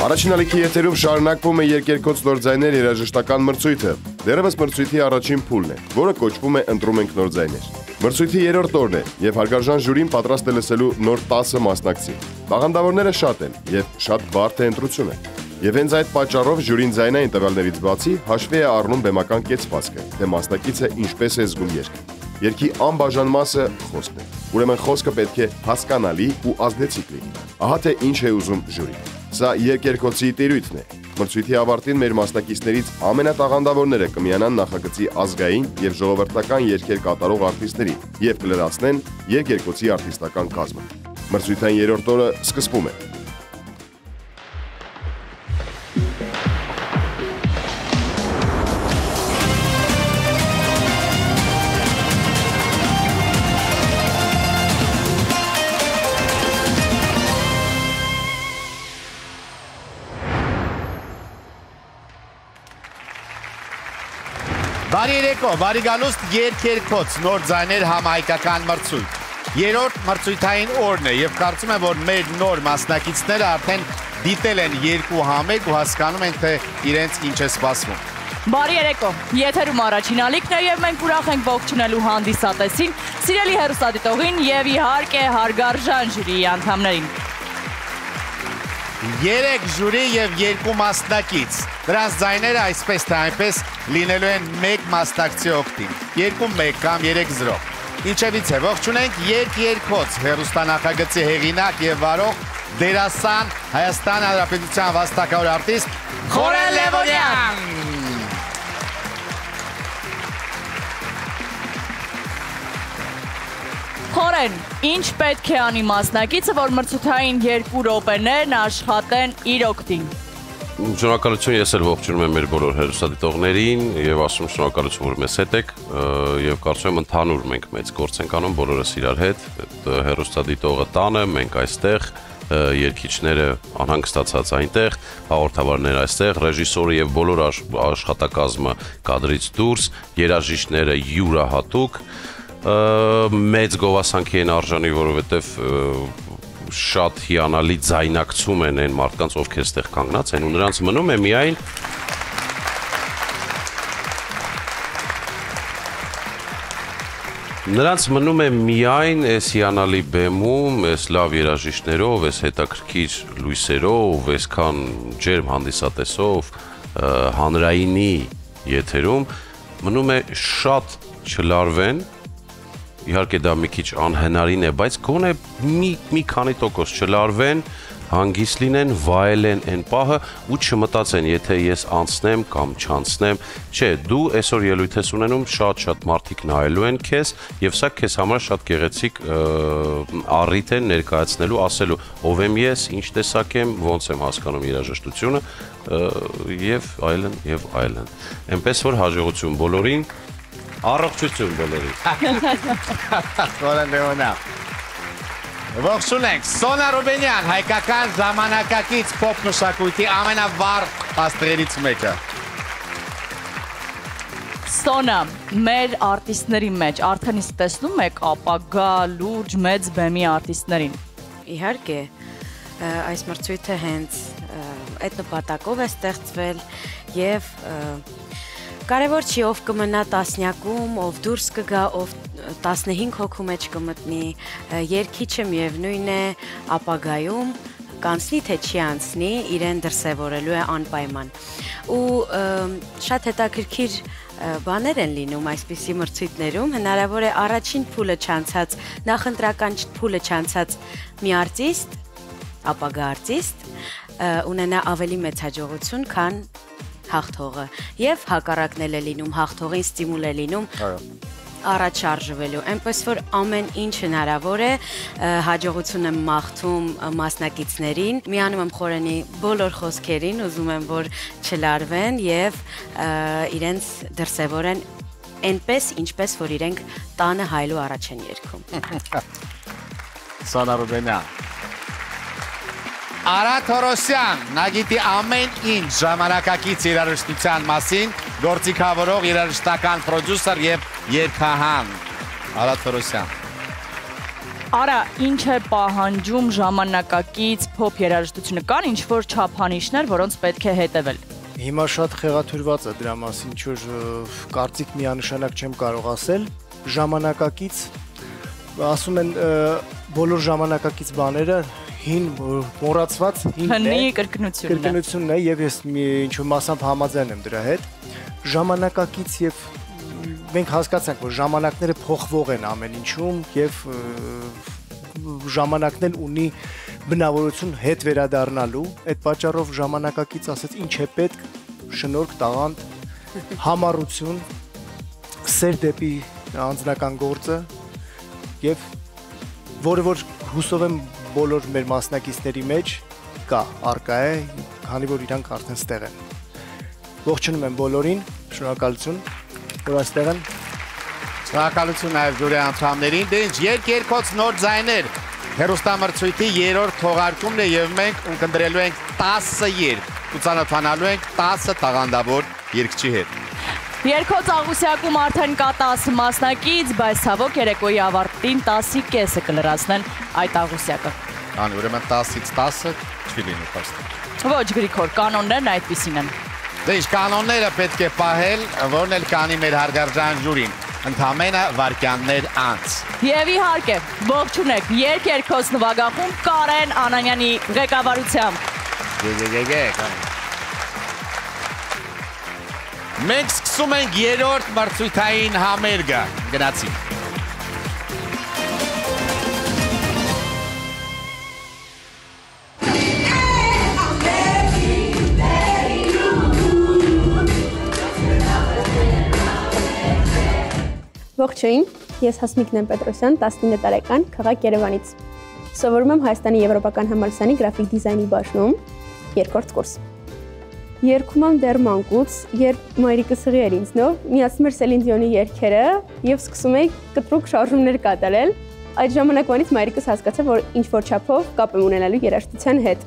Առաջին ալիքի եթերում շարունակվում է երկերկոց նոր ձայներ երաժշտական մրցույթը։ Դերևս մրցույթի առաջին փուլն է, որը կոչվում է ընտրում ենք նոր ձայներ։ Մրցույթի երրորդ օրն է, եւ հարգարժան ժյուրին պատրաստ է լսելու նոր 10 մասնակցի։ Տաղանդավորները շատ են եւ շատ բարդ է ընտրությունը։ Եվ հենց այդ պատճառով ժյուրին ձայնային տվյալներից բացի հաշվի է առնում բեմական կեցվածքը, թե մասնակիցը ինչպես է զգում երգը։ Երկի անբաժան մասը խոսքն է։ Ուրեմն խոսքը պետք է հասկանալի ու ազդեցիկ լինի։ Ահա թե ինչ է ուզում ժյուրին։ Սա երկերկոցի տիրույթն է։ Մրցույթի ավարտին մեր մասնակիցներից ամենատաղանդավորները կմիանան նախագծի ազգային եւ ժողովրդական երգեր կատարող արտիստների եւ կլրացնեն երկերկոցի արտիստական կազմը։ Մրցույթային երրորդ օրը սկսվում է։ երեկո, բարի գալուստ երկերկոց նոր ձայներ համահայկական մրցույթ։ Երորդ մրցույթային օրն է եւ կարծում եմ, որ մեր նոր մասնակիցները արդեն դիտել են երկու համերգ ու հասկանում են, թե իրենց ինչ է սպասվում։ Բարի երեկո։ Եթերում առաջին ալիքն է եւ մենք ուրախ ենք ողջունելու հանդիսատեսին, սիրելի հերոստատիտողին եւ իհարկե հարգարժան ժյուրիի անդամներին։ Երեք ժյուրի եւ երկու մասնակից։ Դրանց ձայները այսպես թե այնպես լինելու են մեկ մասնակցի օգտին։ Երկու մեկ կամ 3-0։ Ինչևից է ողջունենք երկ երկոց հերոստանախագծի հեղինակ եւ վարող դերասան Հայաստան Հանրապետության վաստակավոր արտիստ Խորեն Լևոնյան։ Խորեն, ինչ պետք է անի մասնակիցը, որ մրցութային երկու րոպեներն աշխատեն իր օգտին։ Շնորհակալություն ես էլ ողջունում եմ մեր բոլոր հերոստատիտողներին եւ ասում շնորհակալություն որ մեզ հետ եք եւ կարծում եմ ընդհանուր մենք մեծ գործ ենք անում բոլորս իրար հետ հերոստատիտողը տանը մենք այստեղ երկիչները անհանգստացած այնտեղ, հաղորդավարները այստեղ, ռեժիսորը եւ բոլոր աշխատակազմը կադրից դուրս, երաժիշտները յուրահատուկ մեծ գովասանքի են արժանի, որովհետեւ շատ հիանալի ձայնակցում են այն մարդկանց, ովքեր ստեղ կանգնած են ու նրանց մնում է միայն Նրանց մնում է միայն այս հիանալի բեմում, այս լավ երաժիշտներով, այս հետաքրքիր լույսերով, այսքան ջերմ հանդիսատեսով, հանրայինի եթերում մնում է շատ չլարվեն իհարկե դա մի քիչ անհնարին է, բայց գոնե մի մի քանի տոկոս չլարվեն, հանգիստ լինեն, վայելեն այն պահը ու չմտածեն, եթե ես անցնեմ կամ չանցնեմ։ Չէ, դու այսօր ելույթ ես ունենում, շատ-շատ մարդիկ նայելու են քեզ, եւ սա քեզ համար շատ գեղեցիկ առիթ է ներկայացնելու, ասելու ով եմ ես, ինչ տեսակ եմ, ոնց եմ հասկանում երաժշտությունը եւ այլն եւ այլն։ Էնպես որ հաջողություն բոլորին Առողջություն բոլորին։ Խորեն Լեոնա։ Ողջունենք Սոնա Ռուբենյան, հայկական ժամանակակից փոփ մշակույթի ամենավառ աստղերից մեկը։ Սոնա, մեր արտիստների մեջ արդեն իսկ տեսնում եք ապագա լուրջ մեծ բեմի արտիստներին։ Իհարկե, այս մրցույթը հենց այդ նպատակով է ստեղծվել եւ Կարևոր չի ով կմնա տասնյակում, ով դուրս կգա, ով 15 հոգու մեջ կմտնի, երկիչը միևնույն է ապագայում կանցնի թե չի անցնի, իրեն դրսևորելու է անպայման։ Ու շատ հետաքրքիր բաներ են լինում այսպիսի մրցույթներում, հնարավոր է առաջին փուլը չանցած, նախընտրական փուլը չանցած մի արտիստ, ապագա արտիստ ունենա ավելի մեծ հաջողություն, քան հաղթողը եւ հակառակնել է լինում հաղթողին ստիմուլ է լինում առաջ շարժվելու։ Այնպես որ ամեն ինչ հնարավոր է, հաջողություն եմ մաղթում մասնակիցներին։ Միանում եմ խորենի բոլոր խոսքերին, ուզում եմ որ չլարվեն եւ իրենց դրսևորեն այնպես, ինչպես որ իրենք տանը հայլու առաջ են երգում։ Սանա Ռուբենյան Արա Թորոսյան, նա գիտի ամեն ինչ ժամանակակից երաժշտության մասին, գործիքավորող երաժշտական պրոդյուսեր եւ երգահան։ Արա Թորոսյան։ Արա, ինչ է պահանջում ժամանակակից փոփ երաժշտությունը? Կան ինչ որ չափանիշներ, որոնց պետք է հետևել։ Հիմա շատ խեղաթյուրված է դրա մասին, ինչ որ կարծիք միանշանակ չեմ կարող ասել։ Ժամանակակից ասում են բոլոր ժամանակակից բաները հին մոռացված հին հնի կրկնությունն է։ Կրկնությունն է եւ ես ինչ որ մասամբ համաձայն եմ դրա հետ։ Ժամանակակից եւ մենք հասկացանք, որ ժամանակները փոխվող են ամեն ինչում եւ ժամանակն էլ ունի բնավորություն հետ վերադառնալու, այդ պատճառով ժամանակակից ասած ինչ է պետք, շնորհք տաղանդ, համառություն, սեր դեպի անձնական գործը եւ որը որ հուսով եմ բոլոր մեր մասնակիցների մեջ կա, արկա է, քանի որ իրանք արդեն ստեղ են։ Ողջունում եմ բոլորին, շնորհակալություն որ այստեղ են։ Շնորհակալություն նաև ջուրի անդամներին։ Դե ինչ երկ-երկոց նոր ձայներ հերոստամրցույթի երրորդ թողարկումն է եւ մենք ունկնդրելու ենք 10 երկ։ Ուցանոթանալու ենք 10 տաղանդավոր երգչի հետ։ Երկոց Աղուսյակում արդեն կա 10 մասնակից, բայց ցավոք երեկոյի ավարտին 10-ի կեսը կլրացնեն այդ Աղուսյակը։ Անի ուրեմն 10-ից 10-ը չի լինի փաստը։ Ոչ Գրիգոր, կանոններն այդպեսին են։ Դե ինչ կանոնները պետք է պահել, որն էլ կանի մեր հարգարժան ժյուրին ընդամենը վարկյաններ անց։ Եվ իհարկե, ողջունեք երկ-երկոց նվագախում Կարեն Անանյանի ղեկավարությամբ։ Գեգեգեգե, Մենք սկսում ենք երրորդ մրցույթային համերգը։ Գնացինք։ Ողջույն, ես Հասմիկն եմ Պետրոսյան, 19 տարեկան, քաղաք Երևանից։ Սովորում եմ Հայաստանի Եվրոպական համալսարանի գրաֆիկ դիզայնի բաժնում, երկրորդ կուրս։ Երկում եմ դեռ մանկուց, երբ մայրիկս հղի էր ինձնով, միացնում էր Սելին Դիոնի երգերը եւ սկսում էի կտրուկ շարժումներ կատարել։ Այդ ժամանակվանից մայրիկս հասկացավ, որ ինչ որ չափով կապ եմ ունենալու երաժշտության հետ։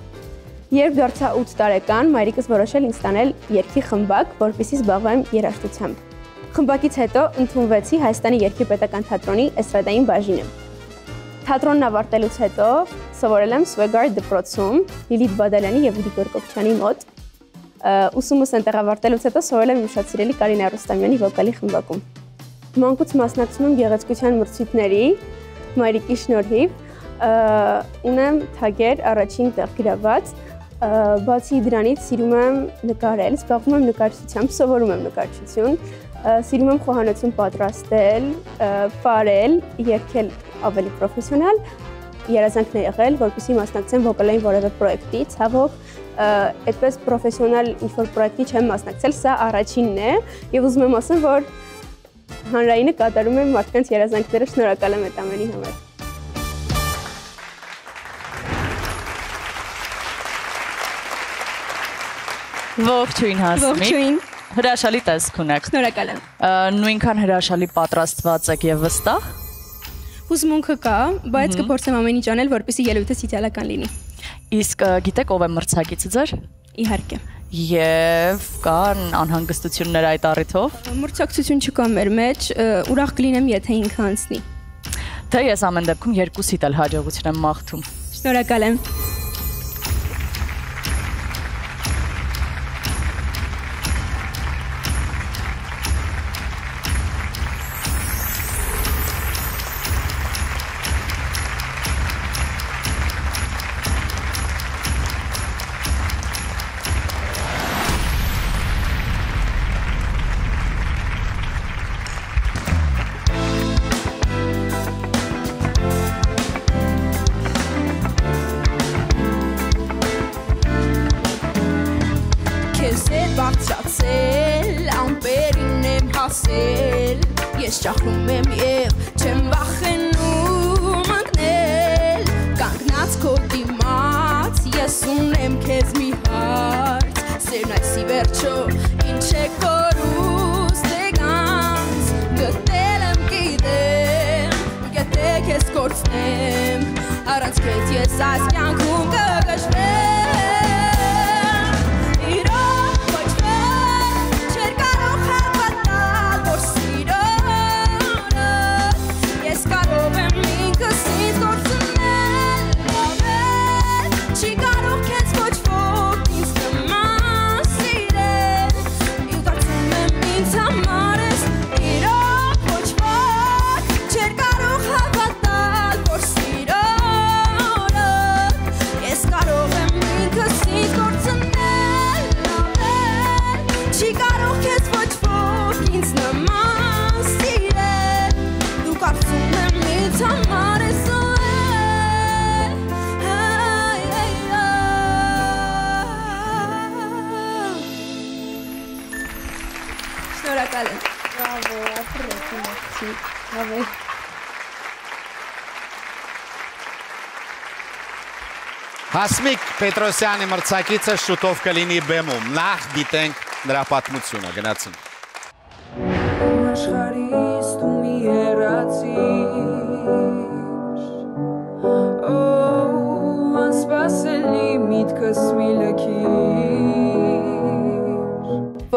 Երբ դարձա 8 տարեկան, մայրիկս որոշել ինձ տանել երգի խմբակ, որպեսզի զբաղվեմ երաժշտությամբ։ Խմբակից հետո ընդունվեցի Հայաստանի Երգի Պետական թատրոնի էստրադային բաժինը։ Թատրոնն ավարտելուց հետո սովորել եմ Swagard դպրոցում Լիլիթ Բադալյանի եւ Գրիգոր Կոպչյանի մոտ։ Ուսումս ընտեղ ավարտելուց հետո սովորել եմ շատ սիրելի Կարինե Ռուստամյանի վոկալի խմբակում։ Մանկուց մասնակցում եմ գեղեցկության մրցույթների մայրիկի շնորհիվ։ Ունեմ թագեր առաջին տեղ գրաված բացի դրանից սիրում եմ նկարել, զբաղվում եմ նկարչությամբ, սովորում եմ նկարչություն, սիրում եմ խոհանոցում պատրաստել, պարել, երգել ավելի պրոֆեսիոնալ, երազանքն է եղել, որպեսզի մասնակցեմ վոկալային որևէ պրոյեկտի, ցավոք այդպես պրոֆեսիոնալ ինչ-որ պրոյեկտի չեմ մասնակցել, սա առաջինն է եւ ուզում եմ ասեմ, որ հանրայինը կատարում է մարդկանց երազանքները, շնորհակալ եմ այդ ամենի համար։ Ողջույն հասմի։ Ողջույն։ Հրաշալի տեսք ունեք։ Շնորհակալ եմ։ Նույնքան հրաշալի պատրաստված եք եւ վստահ։ Հուզմունքը կա, բայց կփորձեմ ամեն ինչ անել, որպեսզի ելույթս իդեալական լինի։ Իսկ գիտեք ով է մրցակիցը ձեր։ Իհարկե։ Եվ կան անհանգստություններ այդ առիթով։ Մրցակցություն չկա մեր մեջ, ուրախ կլինեմ, եթե ինքը անցնի։ Թե ես ամեն դեպքում երկուսիդ էլ հաջողություն եմ մաղթում։ Շնորհակալ եմ։ Հասմիկ Պետրոսյանի մրցակիցը շուտով կլինի բեմում։ Նախ դիտենք նրա պատմությունը, գնացինք։ աշխարհիս դու մի հեռացիր Օ անսպասելի միտքս մի լքիր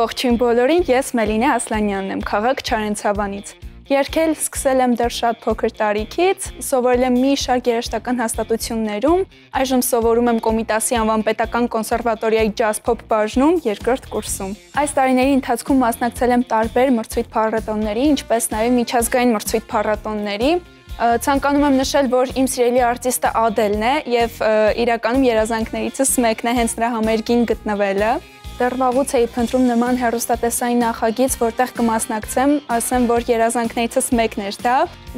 Ողջույն բոլորին, ես Մելինե Ասլանյանն եմ, քաղաք Չարենցավանից։ Երկել սկսել եմ դեռ շատ փոքր տարիքից, սովորել եմ մի շարք երաժշտական հաստատություններում, այժմ սովորում եմ Կոմիտասի անվան պետական կոնսերվատորիայի ջազ փոփ բաժնում երկրորդ կուրսում։ Այս տարիների ընթացքում մասնակցել եմ տարբեր մրցույթ փառատոների, ինչպես նաև միջազգային մրցույթ փառատոների, Ա, Ցանկանում եմ նշել, որ իմ սիրելի արտիստը Ադելն է եւ իրականում երազանքներիցս մեկն է հենց նրա համերգին գտնվելը։ Դեռ վաղուց էի փնտրում նման հերոստատեսային նախագիծ, որտեղ կմասնակցեմ, ասեմ, որ երազանքներիցս մեկն էր դա,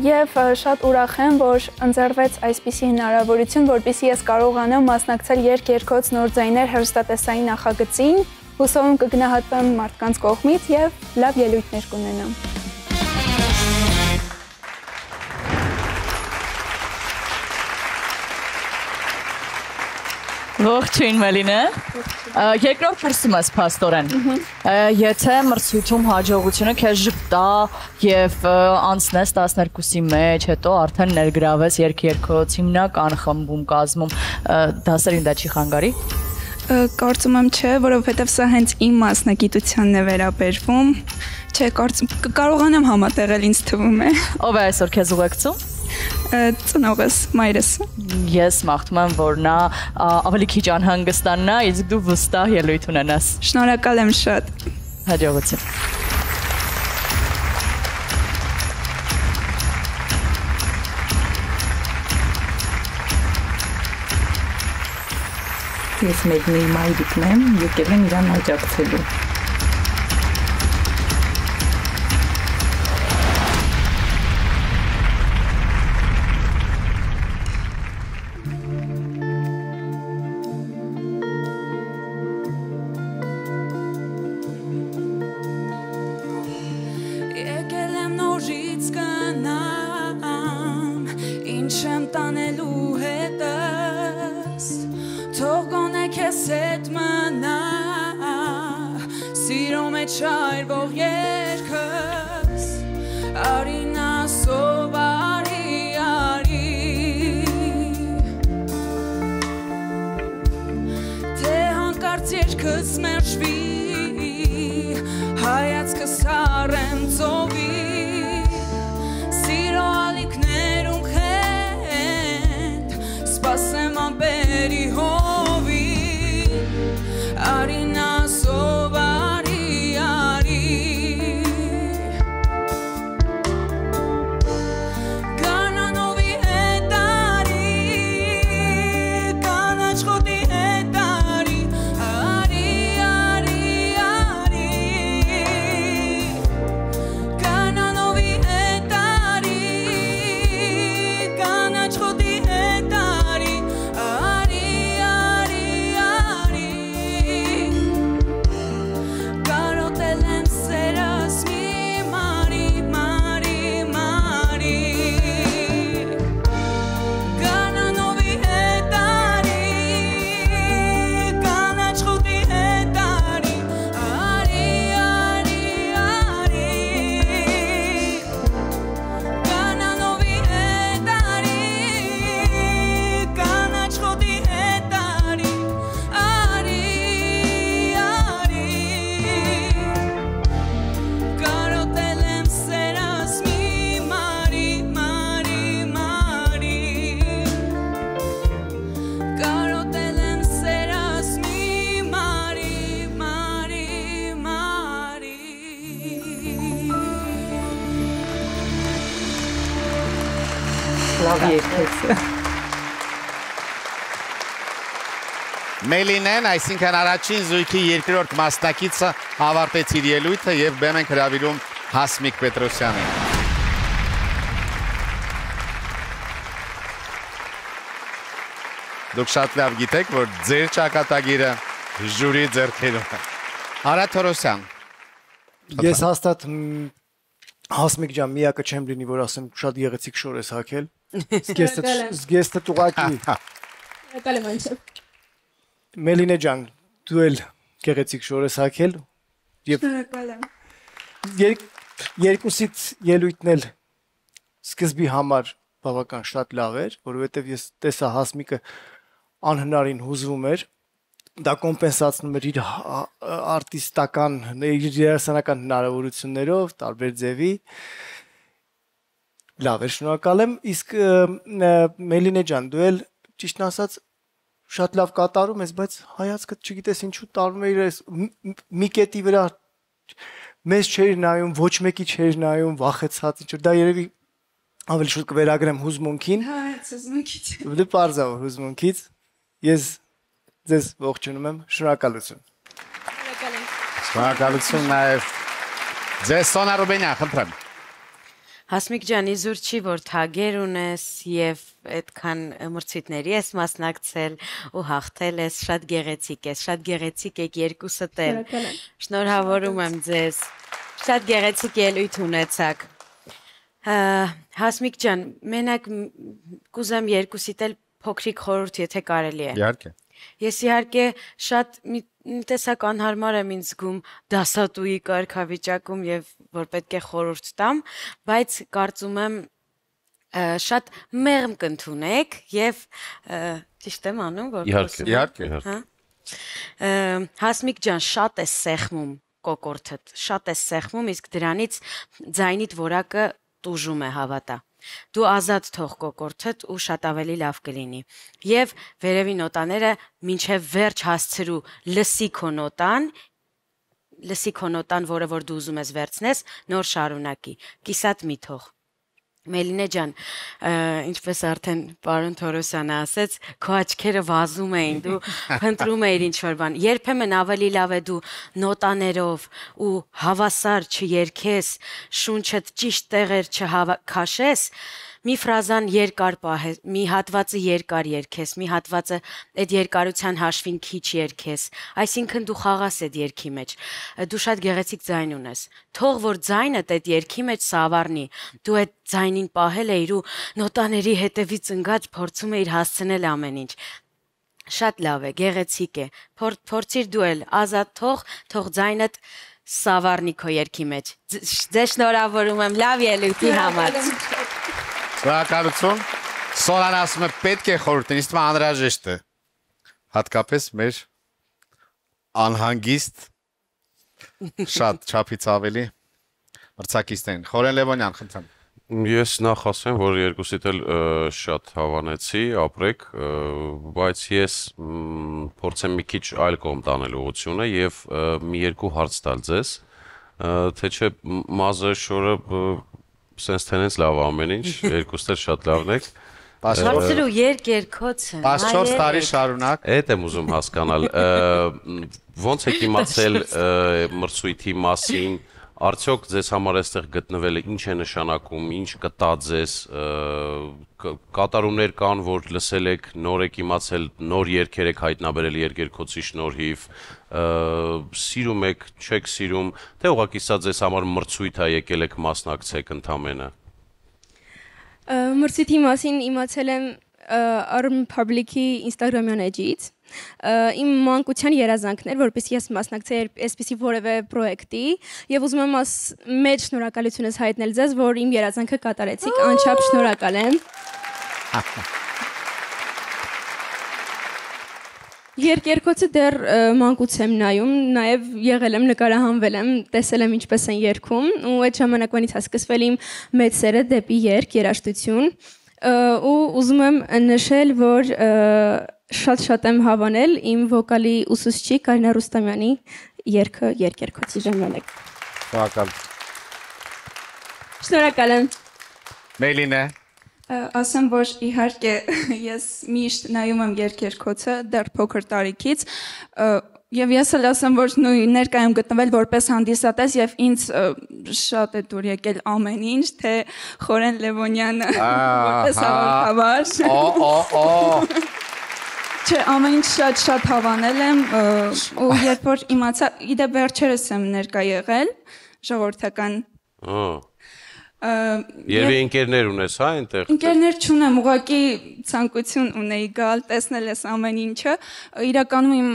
եւ շատ ուրախ եմ, որ ընձեռվեց այսպիսի հնարավորություն, որպեսզի ես կարողանամ մասնակցել երկ-երկոց նոր ձայներ հերոստատեսային նախագծին։ Հուսով եմ կգնահատվեմ մարդկանց կողմից եւ լավ ելույթներ կունենամ։ Ողջույն Մելինե։ Երկրորդ կուրսում ես Ա, Եթե մրցույթում հաջողությունը քեզ ժպտա եւ անցնես 12-ի մեջ, հետո արդեն ներգրավես երկ-երկոց հիմնական խմբում կազմում, դասերին դա չի խանգարի։ Կարծում եմ չէ, որովհետև սա հենց իմ մասնագիտությանն է վերաբերվում։ Չէ, կարծում կկարողանամ համատեղել ինձ թվում է։ Ով է այսօր քեզ ուղեկցում։ Ը, Ծնողս, մայրս։ Ես մաղթում եմ, որ նա ավելի քիչ անհանգստանա, իսկ դու վստահ ելույթ ունենաս։ Շնորհակալ եմ շատ։ Հաջողություն։ Ես մեկնի մայրիկն եմ, եկել եմ իրան աջակցելու։ Մելինեն, այսինքն առաջին զույգի երկրորդ մասնակիցը ավարտեց իր ելույթը եւ բեմ ենք հրավիրում Հասմիկ Պետրոսյանին։ Դուք շատ լավ գիտեք, որ ձեր ճակատագիրը ժյուրի ձեռքերում է։ Արա Թորոսյան, Ես հաստատ Հասմիկ ջան, միակը չեմ լինի, որ ասեմ շատ գեղեցիկ շոր ես հակել։ Զգեստը զգեստը տուղակի։ Շնորհակալ եմ անչափ։ Մելինե ջան, դու էլ գեղեցիկ շոր ես հակել։ Եվ Շնորհակալ եմ։ երկ, երկուսից ելույթն էլ սկզբի համար բավական շատ լավ էր, որովհետև ես տեսա Հասմիկը անհնարին հուզվում էր դա կոմպենսացնում էր իր հա- արտիստական իր երասանական հնարավորություններով տարբեր ձևի լավ է շնորհակալ եմ իսկ Մելինե ջան դու էլ ճիշտն ասած շատ լավ կատարում ես բայց հայացքդ չգիտես ինչու տարվում է իր այս մ- մ- մի կետի վրա մեզ չէր նայում ոչ մեկի չէր նայում վախեցած ինչ որ դա երևի ավելի շուտ կվերագրեմ հուզմունքին Հա, ցզմունքից։ դե parza որ հուզմունքից ես ձեզ ողջունում եմ շնորհակալություն Շնորհակալություն նաև ձեզ Սոնա Ռուբենյան, խնդրեմ։ Հասմիկ ջան, իզուր չի որ թագեր ունես եւ այդքան մրցույթների ես մասնակցել ու հաղթել ես, շատ գեղեցիկ ես, շատ գեղեցիկ եք երկուսդ էլ։ Շնորհավորում եմ ձեզ։ Շատ գեղեցիկ ելույթ ունեցաք։ Հասմիկ ջան, մենակ կուզեմ երկուսիդ էլ փոքրիկ խորհուրդ, եթե կարելի է։ Իհարկե։ Ես իհարկե շատ մի տեսակ անհարմար եմ ինձ զգում դասատուի կարգավիճակում եւ որ պետք է խորհուրդ տամ, բայց կարծում եմ շատ մեղմ կընդունեք եւ ճիշտ եմ անում որ Իհարկե, իհարկե, Հա։ Հասմիկ ջան, շատ է սեղմում կոկորտդ, շատ է սեղմում, իսկ դրանից ձայնիդ որակը տուժում է հավատա։ Դու ազատ թող կոկորտդ ու շատ ավելի լավ կլինի։ Եվ վերևի նոտաները մինչև վերջ հասցրու լսի քո նոտան, լսի քո նոտան, որը որ դու ուզում ես վերցնես, նոր շարունակի։ Կիսատ մի թող։ Մելինե ջան, ինչպես արդեն պարոն Թորոսյանը ասեց, քո աչքերը վազում էին, դու փնտրում էիր ինչ որ բան։ Երբեմն ավելի լավ է դու նոտաներով ու հավասար չերքես, շունչդ ճիշտ տեղեր չքաշես, մի ֆրազան երկար պահես, մի հատվածը երկար երգես, մի հատվածը այդ երկարության հաշվին քիչ երգես։ Այսինքն դու խաղաս այդ երգի մեջ։ Դու շատ գեղեցիկ ձայն ունես։ Թող որ ձայնդ այդ երգի մեջ սավառնի։ Դու այդ ձայնին պահել ես ու նոտաների հետևից ընկած փորձում ես հասցնել ամեն ինչ։ Շատ լավ է, գեղեցիկ է։ Փոր, փորձիր դու էլ ազատ թող, թող ձայնդ սավառնի քո երգի մեջ։ Ձեզ շնորհավորում եմ լավ ելույթի համար։ Շնորհակալություն։ Սոնան ասում է պետք է խորհուրդ տալ, ինձ թվում է անհրաժեշտ է։ Հատկապես մեր անհանգիստ շատ չափից ավելի մրցակիցներին։ Խորեն Լևոնյան, խնդրեմ։ Ես նախ ասեմ, որ երկուսիդ էլ շատ հավանեցի, ապրեք, բայց ես փորձեմ մի քիչ այլ կողմ տանել ուղությունը եւ մի երկու հարց տալ ձեզ, թե չէ մազը շորը սենց թենես լավ ամեն ինչ, երկուստ էլ շատ լավն եք։ Հարցրու երկ երկոցը։ 14 տարի շարունակ Այդ եմ ուզում հասկանալ։ Ոնց եք իմացել մրցույթի մասին, արդյոք ձեզ համար այստեղ գտնվելը ինչ է նշանակում, ինչ կտա ձեզ, կատարումներ կան, որ լսել եք, նոր եք իմացել, նոր երգեր եք հայտնաբերել երկերկոցի շնորհիվ, սիրում եք, չեք սիրում, թե ուղղակի սա ձեզ համար մրցույթ է, եկել եք մասնակցեք ընդամենը։ Մրցույթի մասին իմացել եմ Arm Public-ի Instagram-յան էջից։ Իմ մանկության երազանքն էր, որպեսզի ես մասնակցեի այսպիսի որևէ պրոյեկտի եւ ուզում եմ աս մեծ շնորհակալությունս հայտնել ձեզ, որ իմ երազանքը կատարեցիք։ Անչափ շնորհակալ եմ։ Երկերկոցը դեռ մանկուց եմ նայում, նաև եղել եմ նկարահանվել եմ, տեսել եմ ինչպես են երգում ու այդ ժամանակվանից է սկսվել իմ մեծ սերը դեպի երգ, երաժշտություն ու ուզում եմ նշել, որ շատ-շատ եմ հավանել իմ վոկալի ուսուցչի Կարինա Ռուստամյանի երգը երկերկոցի ժամանակ։ Շնորհակալ։ Շնորհակալ եմ։ Մելինե, Ասեմ, որ իհարկե ես միշտ նայում եմ երկերկոցը դեռ փոքր տարիքից եւ ես էլ ասեմ, որ նույն ներկայ եմ գտնվել որպես հանդիսատես եւ ինձ շատ է դուր եկել ամեն ինչ, թե Խորեն Լևոնյանը որպես հաղորդավար։ օ օ օ Չէ, ամեն ինչ շատ-շատ հավանել եմ ու երբ որ իմացա, իդե վերջերս եմ ներկա եղել ժողովրդական Ահա։ Եւ- ընկերներ ունես, հա, այնտեղ։ Ընկերներ չունեմ, ուղղակի ցանկություն ունեի գալ, տեսնել ես ամեն ինչը։ Իրականում իմ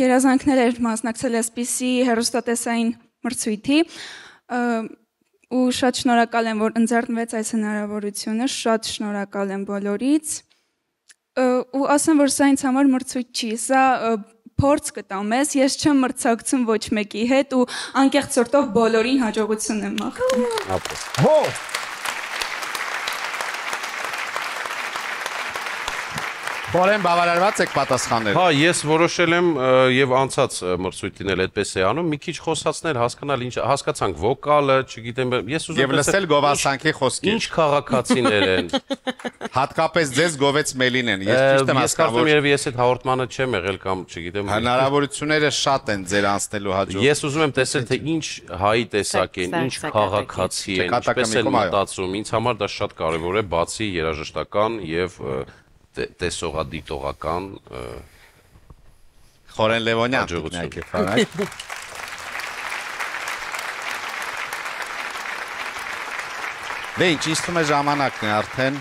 երազանքներ էր մասնակցել այսպիսի հերոստատեսային մրցույթի ու շատ շնորհակալ եմ, որ ընձեռնվեց այս հնարավորությունը, շատ շնորհակալ եմ բոլորից։ Ու ասեմ, որ սա ինձ համար մրցույթ չի, սա փորձ կտա մեզ, ես չեմ մրցակցում ոչ մեկի հետ ու անկեղծ սորտով բոլորին հաջողություն եմ մաղթում։ Հո Խորեն բավարարված եք պատասխաններ։ Հա, ես որոշել եմ եւ անցած մրցույթին էլ այդպես է անում, մի քիչ խոսացնել, հասկանալ ինչ հասկացանք վոկալը, չգիտեմ, ես ուզում Եվ լսել գովասանքի խոսքեր։ Ինչ քաղաքացիներ են։ Հատկապես ձեզ գովեց Մելինեն։ Ես ճիշտ եմ Ես կարծում հասկանում։ եմ երևի ես այդ հաղորդմանը չեմ եղել կամ չգիտեմ։ Հնարավորությունները շատ են ձեր անցնելու հաջող։ Ես ուզում եմ տեսնել թե ինչ հայի տեսակ են, ինչ քաղաքացի են, ինչպես են մտածում։ Ինձ համար դա շատ կարևոր է, բացի երաժշտական եւ տեսողադիտողական Խորեն Լևոնյան է ֆրանակ։ Դե ինչ իստում է ժամանակն է արդեն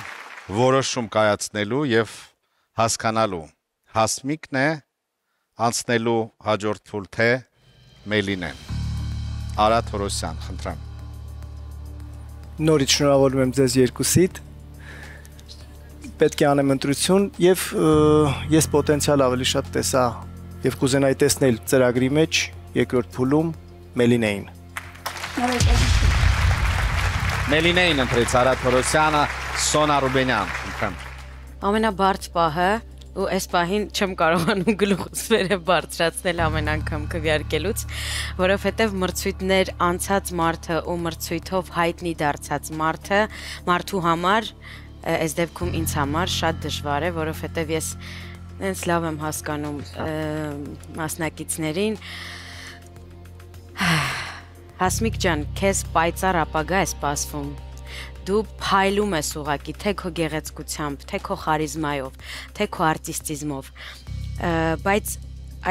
որոշում կայացնելու եւ հասկանալու։ Հասմիկն է անցնելու հաջորդ փուլ թե Մելինեն։ Արա Թորոսյան, խնդրեմ։ Նորից շնորհավորում եմ ձեզ երկուսիդ։ Պետք է անեմ ընտրություն եւ ես պոտենցիալ ավելի շատ տեսա եւ կուզենայի տեսնել ծրագրի մեջ երկրորդ փուլում Մելինեին։ Մելինեին ընտրեց Արա Թորոսյանը, Սոնա Ռուբենյան, խնդրեմ։ Ամենաբարձ պահը ու այս պահին չեմ կարողանում գլուխս վերը բարձրացնել ամեն անգամ քվյարկելուց, որովհետև մրցույթներ անցած մարդը ու մրցույթով հայտնի դարձած մարդը մարդու համար այս դեպքում ինձ համար շատ դժվար է, որովհետև ես այնց լավ եմ հասկանում մասնակիցներին Հասմիկ ջան, քեզ պայծառ ապագա է սպասվում դու փայլում ես ուղակի թե քո գեղեցկությամբ, թե քո խարիզմայով, թե քո արտիստիզմով։ Բայց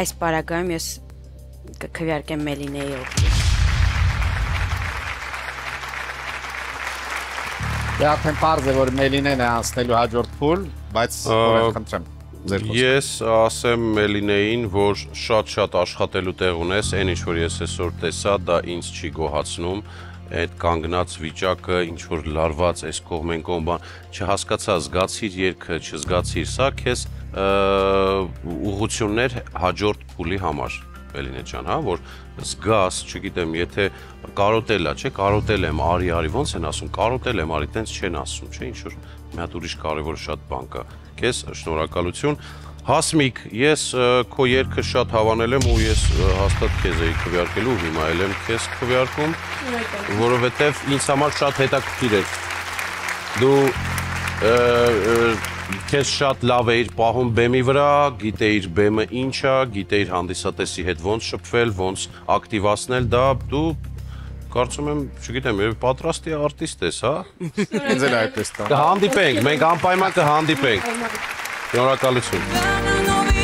այս պարագայում ես կքվյարկեմ Մելինեի օգտին։ Դե արդեն པարզ է որ Մելինեն է անցնելու հաջորդ փուլ, բայց Ա, խորեն խնդրեմ։ Ես ասեմ Մելինեին, որ շատ-շատ աշխատելու տեղ ունես, այն ինչ որ ես այսօր տեսա, դա ինձ չի գոհացնում այդ կանգնած վիճակը, ինչ որ լարված այս կողմեն կողմ բան, չհասկացա, զգացիր երգը, չզգացիր, սա քեզ ը, ուղղություններ հաջորդ փուլի համար, Մելինե ջան, հա, որ զգաս, չգիտեմ, եթե կարոտել է, չէ, կարոտել եմ, արի, արի, ո՞նց են ասում, կարոտել եմ, արի, տենց չեն ասում, չէ, ինչ որ մի հատ ուրիշ կարևոր շատ բան կա։ Քեզ շնորհակալություն։ Հասմիկ, ես քո երգը շատ հավանել եմ ու ես հաստատ քեզ էի քվեարկելու, հիմա էլ եմ քեզ քվեարկում, որովհետև ինձ համար շատ հետաքրքիր էր։ Դու քեզ շատ լավ էիր պահում բեմի վրա, գիտեիր բեմը ինչ է, գիտեիր հանդիսատեսի հետ ոնց շփվել, ոնց ակտիվացնել դա, դու կարծում եմ, չգիտեմ, երբ պատրաստի արտիստ ես, հա։ Ինձ էլ այդպես տա։ Կհանդիպենք, մենք անպայման կհանդիպենք։ Շնորհակալություն։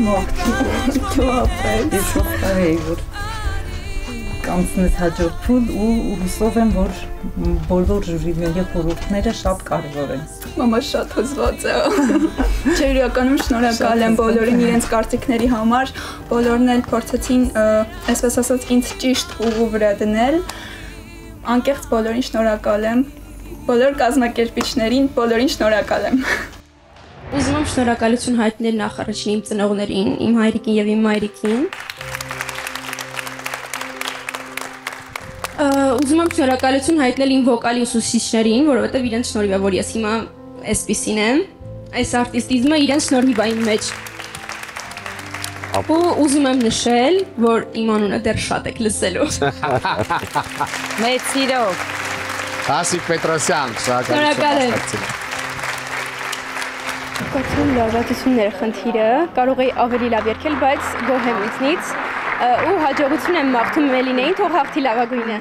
Մոտ։ Դու ապրես։ Ես ապրեի որ կանցնես հաջորդ փուլ ու հուսով եմ որ բոլոր ժյուրիների խորհուրդները շատ կարևոր են։ Մամա շատ հուզված է։ Չէ, իրականում շնորհակալ եմ բոլորին իրենց կարծիքների համար։ Բոլորն էլ փորձեցին, այսպես ասած, ինձ ճիշտ ուղու վրա դնել։ Անկեղծ բոլորին շնորհակալ եմ։ Բոլոր կազմակերպիչներին, բոլորին շնորհակալ եմ։ Ուզում եմ շնորհակալություն հայտնել նախ առաջին իմ ծնողներին, իմ հայրիկին եւ իմ մայրիկին։ Ուզում եմ շնորհակալություն հայտնել իմ վոկալի ուսուցիչներին, որովհետեւ իրենց շնորհիվ է, որ ես հիմա այսպեսին եմ։ Այս արտիստիզմը իրենց շնորհիվ է իմ մեջ։ Ու ուզում եմ նշել, որ իմ անունը դեռ շատ եք լսելու։ Մեծ սիրով։ Հասիկ Պետրոսյան, Շնորհակալ եմ։ մասնակցին։ Կոչում լավատությունները խնդիրը, կարող էի ավելի լավ երկել, բայց գոհ եմ ինձնից ու հաջողություն եմ մաղթում Մելինեին, թող հաղթի լավագույնը։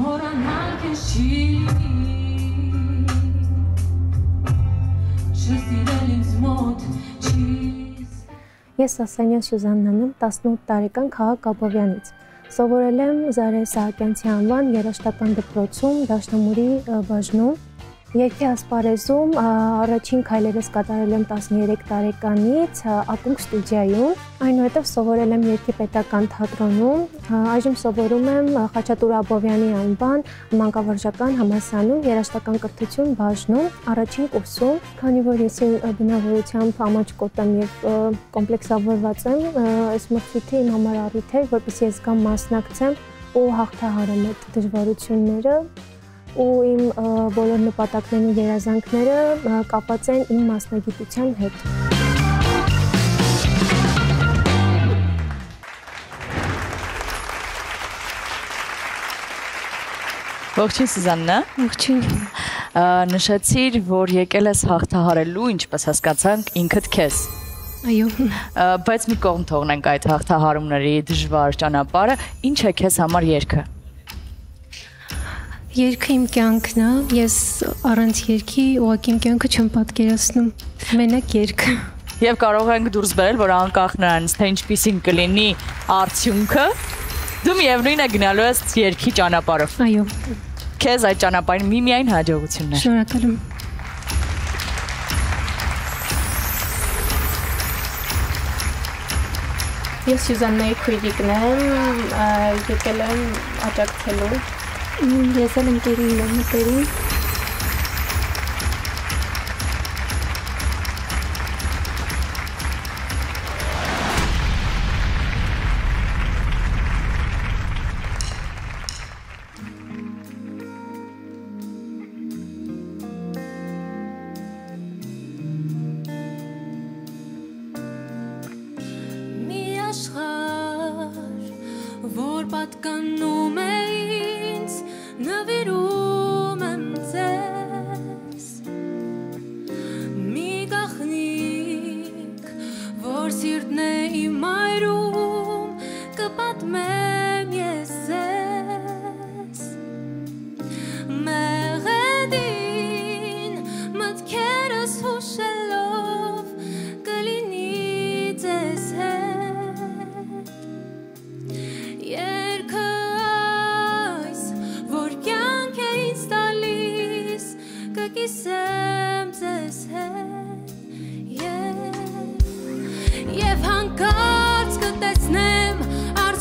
Մորանալ քեզ չի Չսիրել ինձ մոտ չի Ես Ասենյան Սյուզաննան եմ 18 տարեկան քաղաք Աբովյանից։ Սովորել եմ Զարե Սահակյանցի անվան երաժշտական դպրոցում Դաշնամուրի բաժնում։ Երգի ասպարեզում առաջին քայլերս կատարել եմ 13 տարեկանից ակունք ստուդիայում, այնուհետև սովորել եմ Երգի պետական թատրոնում, այժմ սովորում եմ Խաչատուր Աբովյանի անվան մանկավարժական համալսարանում երաժշտական կրթություն բաժնում, առաջին կուրսում, քանի որ ես բնավորությամբ ամաչկոտ եմ եւ կոմպլեքսավորված եմ, այս մրցույթը իմ համար առիթ է, որպեսզի ես գամ մասնակցեմ ու հաղթահարեմ այդ դժվարությունները ու իմ բոլոր նպատակներն ու երազանքները կապված են իմ մասնագիտության հետ։ Ողջույն Սուզաննա։ Ողջույն։ Նշեցիր, որ եկել ես հաղթահարելու, ինչպես հասկացանք, ինքդ քեզ։ Այո։ Բայց մի կողմ թողնենք այդ հաղթահարումների դժվար ճանապարհը, ինչ է քեզ համար երգը։ Երկը իմ կյանքն է, ես առանց երկի ուղղակի իմ կյանքը չեմ պատկերացնում։ Մենակ երկը։ Եվ կարող ենք դուրս բերել, որ անկախ նրանից, թե ինչպիսին կլինի արդյունքը, դու միևնույնն է գնալու ես երկի ճանապարհով։ Այո, Քեզ այդ ճանապարհին միմիայն հաջողություններ։ շնորհակալ եմ։ Ես Սյուզաննայի քույրիկն եմ, ա, եկել եմ աջակցելու։ Ես էլ ընկերուհին եմ մտերում։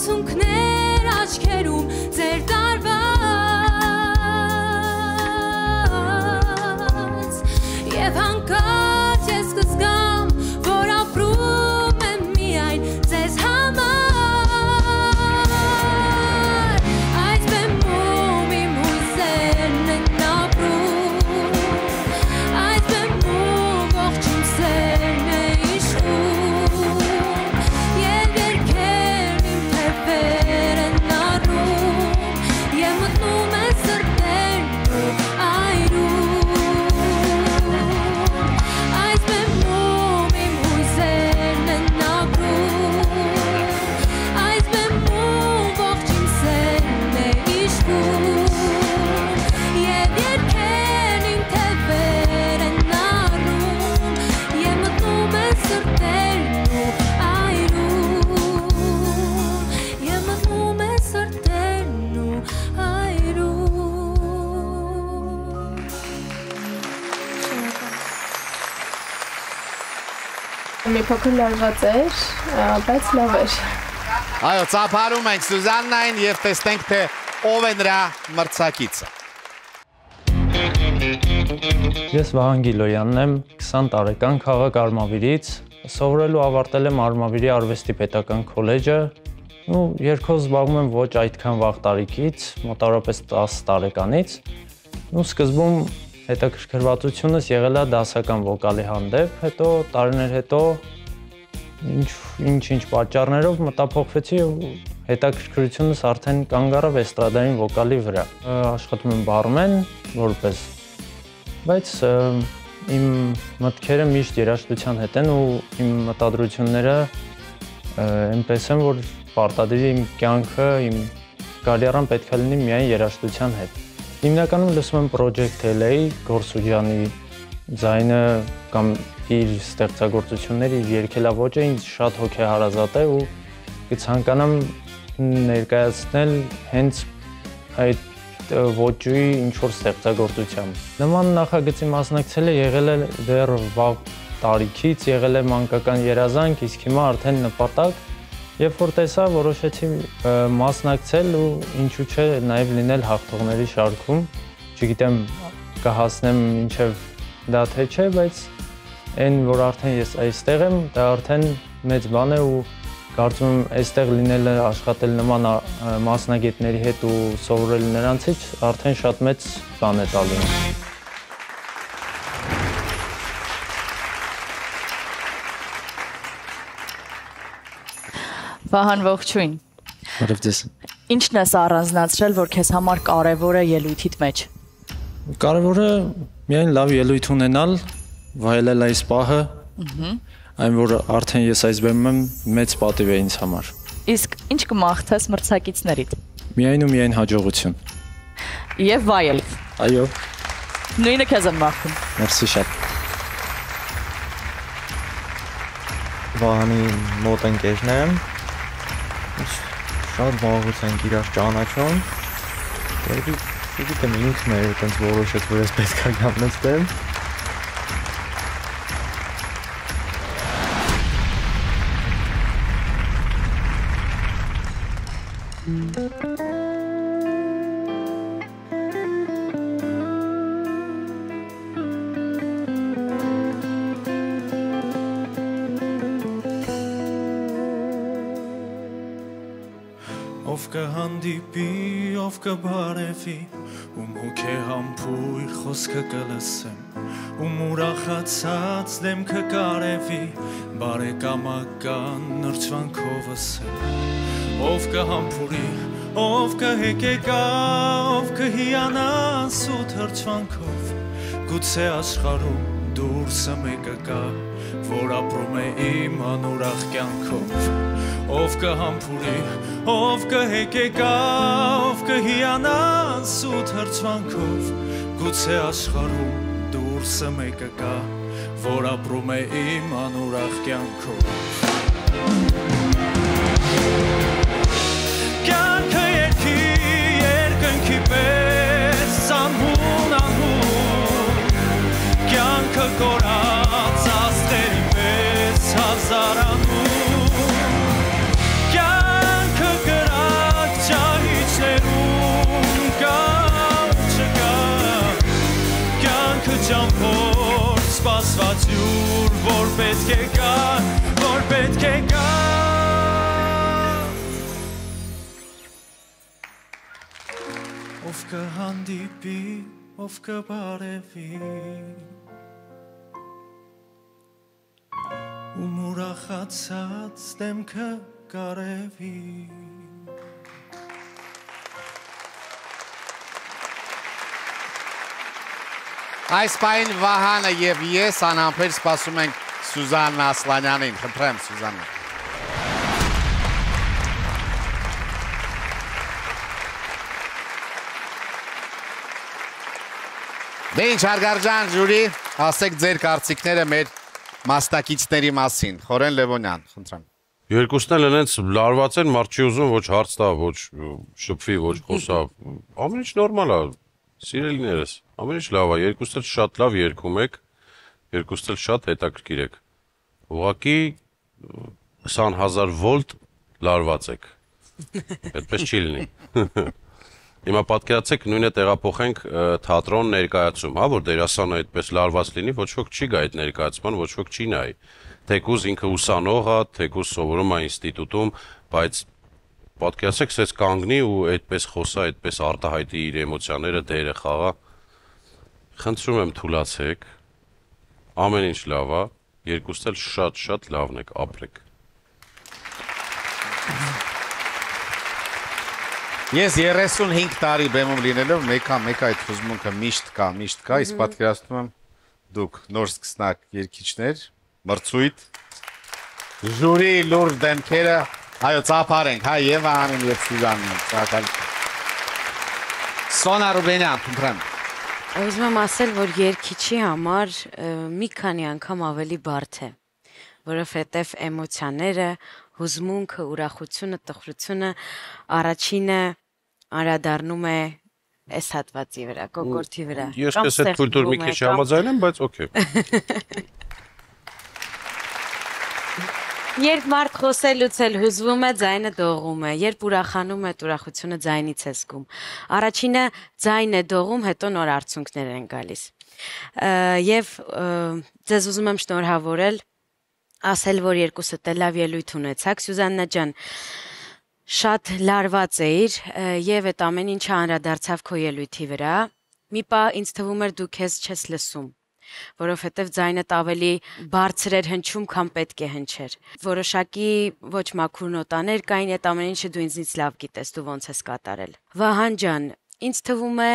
und Knirps. փոքր լարված էր, բայց լավ էր։ Այո, ծափարում ենք Սուզաննային եւ տեսնենք թե ով է նրա մրցակիցը։ Ես Վահան Գիլոյանն եմ, 20 տարեկան քաղաք Արմավիրից։ Սովորելու ավարտել եմ Արմավիրի արվեստի պետական քոլեջը, ու երկով զբաղվում եմ ոչ այդքան վաղ տարիքից, մոտավորապես 10 տարեկանից։ Ու սկզբում հետաքրքրվածությունս եղել է դասական վոկալի հանդեպ, հետո տարիներ հետո ինչ ինչ-ինչ պատճառներով մտափոխվեցի ու հետաքրքրությունս արդեն կանգ առավ էստրադային վոկալի վրա։ Աշխատում եմ բարմեն, որպես բայց իմ մտքերը միշտ երաժշտության հետ են ու իմ մտադրությունները այնպես են որ պարտադիր իմ կյանքը, իմ Գալիարան պետքա լինի միայն երաժշտության հետ։ Հիմնականում լսում եմ Project LA Գորսուջյանի ձայնը կամ իր ստեղծագործությունների իր երկելավոճը ինձ շատ հոգեհարազատ է ու կցանկանամ ներկայացնել հենց այդ ոճի ինչ որ ստեղծագործությամբ։ Նման նախագծի մասնակցելը եղել է դեռ վաղ տարիքից, եղել է մանկական երազանք, իսկ հիմա արդեն նպատակ Երբ որ տեսա, որոշեցի մասնակցել ու ինչու՞ չէ նաև լինել հաղթողների շարքում։ Չգիտեմ կհասնեմ ինչև դա թե չէ, բայց այն որ արդեն ես այստեղ եմ, դա արդեն մեծ բան է ու կարծում եմ այստեղ լինելը աշխատել նման մասնագետների հետ ու սովորել նրանցից արդեն շատ մեծ բան է տալու։ Վահան ողջույն։ Բարև ձեզ։ Ինչն ես առանձնացրել, որ քեզ համար կարևոր է ելույթիդ մեջ։ Կարևորը միայն լավ ելույթ ունենալ, վայելել այս պահը, Ահա։ այն որ արդեն ես այս բեմում եմ, մեծ պատիվ է ինձ համար։ Իսկ ինչ կմաղթես մրցակիցներիդ։ Միայն ու միայն հաջողություն։ Եվ վայել։ Այո, Նույնը քեզ եմ մաղթում։ մերսի շատ։ Վահանի մոտ ընկերն եմ։ Շատ վաղուց ենք իրար ճանաչում։ Դեպի գիտեմ ինքն է այտենց որոշեց, որ ես պետք է գամ նստեմ։ ով կբարևի, ում հոգե համբույր խոսքը կլսեմ, ում ուրախացած դեմքը կարևի, բարեկամական նրճվանքով ասեմ։ Ով կհամբուրի, ով կհեկեկա, ով կհիանա սուտ հրճվանքով, գուցե աշխարհում դուրսը մեկը կա, որ ապրում է իմ անուրախ կյանքով ով կհամբուրի, ով կհեկեկա, ով կհիանա սուտ հրճվանքով, գուցե աշխարհում դուրսը մեկը կա, որ ապրում է իմ անուրախ կյանքով։ Կյանքը կյանքը կորած աստղերի պես հազարանուն, կյանքը գրակ ճահիճներում կամ չկա, կյանքը ճամփոր սպասված յուր, որ պետք է գա, որ պետք է գա։ Ով կհանդիպի, ով կբարևի Ում ուրախացած դեմքը կարևի Այս պայն Վահանը եւ ես անամբեր սպասում ենք Սուզան Ասլանյանին։ Խնդրեմ Սուզանna։ Դե ինչ հարգարժան ժյուրի, ասեք ձեր կարծիքները մեր մասնակիցների մասին։ Խորեն Լևոնյան, խնդրեմ։ Երկուսն էլ այնց լարված են, մարդ չի ուզում ոչ հարց տա, ոչ շփվի, ոչ խոսա։ Ամեն ինչ նորմալ է։ Սիրելիներս, ամեն ինչ լավ է, երկուսն էլ շատ լավ երգում եք, երկուսն էլ շատ հետաքրքիր եք։ Ուղղակի 20000 վոլտ լարված եք։ Այդպես չի լինի։ Հիմա պատկերացեք նույնը տեղափոխենք թատրոն ներկայացում, հա, որ դերասանը այդպես լարված լինի, ոչ ոք չի գա այդ ներկայացման, ոչ ոք չի նայի։ Թեկուզ ինքը ուսանող է, թեկուզ սովորում է ինստիտուտում, բայց պատկերացեք, սես կանգնի ու այդպես խոսա, այդպես արտահայտի իր էմոցիաները, դերը խաղա։ Խնդրում եմ թուլացեք։ Ամեն ինչ լավ է, երկուստ էլ շատ-շատ լավն եք, ապրեք։ Ես 35 տարի բեմում լինելով մեկա մեկ այդ խզմունքը միշտ կա, միշտ կա, իսկ պատկերացնում եմ դուք նոր սկսնակ երկիչներ, մրցույթ, ժյուրի լուրջ դեմքերը, այո, ծափարենք, հա, եւ անին եւ Սյուզանին, ծափար։ Սոնա Ռուբենյան, խնդրեմ։ Ուզում եմ ասել, որ երկիչի համար մի քանի անգամ ավելի բարդ է, որովհետև էմոցիաները, հուզմունքը, ուրախությունը, տխրությունը առաջինը անդրադառնում է այս հատվածի վրա, կոկորտի վրա։ Ես քեզ այդ քույլտուր մի քիչ կամ- համաձայն եմ, բայց օքեյ։ Երբ մարդ խոսելուց էլ հուզվում է, ձայնը դողում է։ Երբ ուրախանում է, ուրախությունը ձայնից է զգում։ Առաջինը ձայն է դողում, հետո նոր արցունքներ են գալիս։ Եվ ձեզ ուզում եմ շնորհավորել ասել, որ երկուսը դե լավ ելույթ ունեցաք, Սյուզաննա ջան, շատ լարված էիր եւ այդ ամեն ինչը անդրադարձավ քո ելույթի վրա։ Մի պա ինձ թվում էր դու քեզ չես լսում որովհետև ձայնդ ավելի բարձր էր հնչում, քան պետք է հնչեր։ Որոշակի ոչ մաքուր նոտաներ կային, այդ ամեն ինչը դու ինձնից լավ գիտես, դու ոնց ես կատարել։ Վահան ջան, ինձ թվում է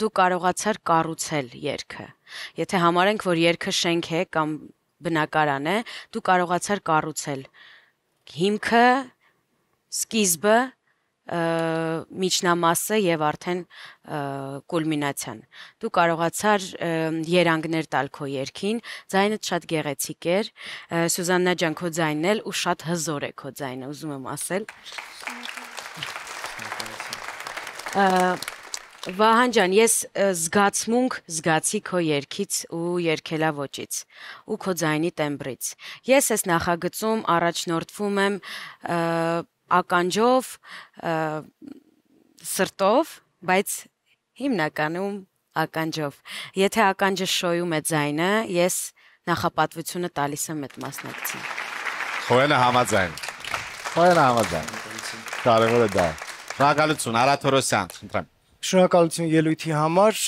դու կարողացար կառուցել երգը։ Եթե համարենք, որ երգը շենք է կամ բնակարան է, դու կարողացար կառուցել հիմքը, սկիզբը, միջնամասը եւ արդեն կուլմինացիան։ Դու կարողացար երանգներ տալ քո երգին, ձայնդ շատ գեղեցիկ էր։ Սուզաննա ջան, քո ձայնն էլ ու շատ հզոր է քո ձայնը, ուզում եմ ասել։ Ա, Վահան ջան, ես զգացմունք զգացի քո երգից ու երգելա ոճից ու քո ձայնի տեմբրից։ Ես այս նախագծում առաջնորդվում եմ ականջով, սրտով, բայց հիմնականում ականջով։ Եթե ականջը շոյում է ձայնը, ես նախապատվությունը տալիս եմ այդ մասնակցին։ Խոյանը համաձայն։ Խոյանը համաձայն։ Կարևորը դա։ Շնորհակալություն, Արադ Թորոսյան, խնդրեմ։ Շնորհակալություն ելույթի համար։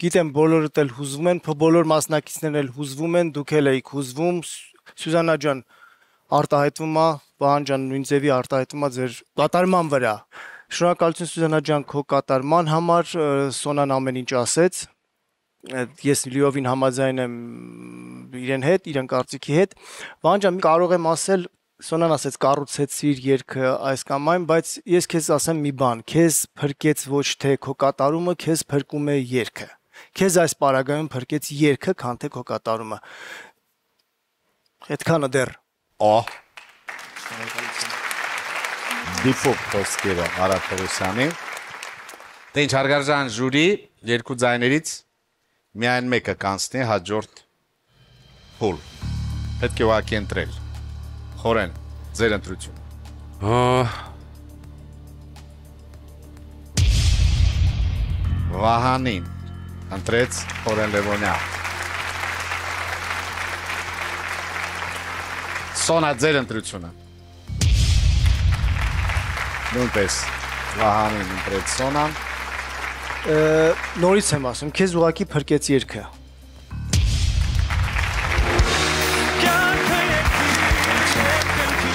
Գիտեմ բոլորդ էլ հուզվում են, բոլոր մասնակիցներն էլ հուզվում են, դուք էլ եք հուզվում։ Ս- Սյուզաննա ջան արտահայտվում է, Վահան ջան նույն ձևի արտահայտվում է ձեր կատարման վրա։ Շնորհակալություն Սյուզաննա ջան քո կատարման համար, Սոնան ամեն ինչ ասեց։ Ես լիովին համաձայն եմ իրեն հետ, իրեն կարծիքի հետ։ Վահան ջան, կարող եմ ասել Սոնան ասեց կառուցեցիր երգը այս կամ այն, բայց ես քեզ ասեմ մի բան, քեզ փրկեց ոչ թե քո կատարումը, քեզ փրկում է երգը։ Քեզ այս պարագայում փրկեց երգը, քան թե քո կատարումը։ Այդքանը դեռ։ Օ։ Դիփոք խոսքերը Արադ Թորոսյանի։ Դե ինչ հարգարժան ժյուրի երկու ձայներից միայն մեկը կանցնի հաջորդ փուլ։ Պետք է ուղակի ընտրել։ Խորեն, ձեր ընտրություն։ Հա, Վահանին ընտրեց Խորեն Լևոնյան։ Սոնա ձեր ընտրությունը։ Նույնպես Վահանին ընտրեց Սոնան։ Նորից եմ ասում, քեզ ուղակի փրկեց երգը։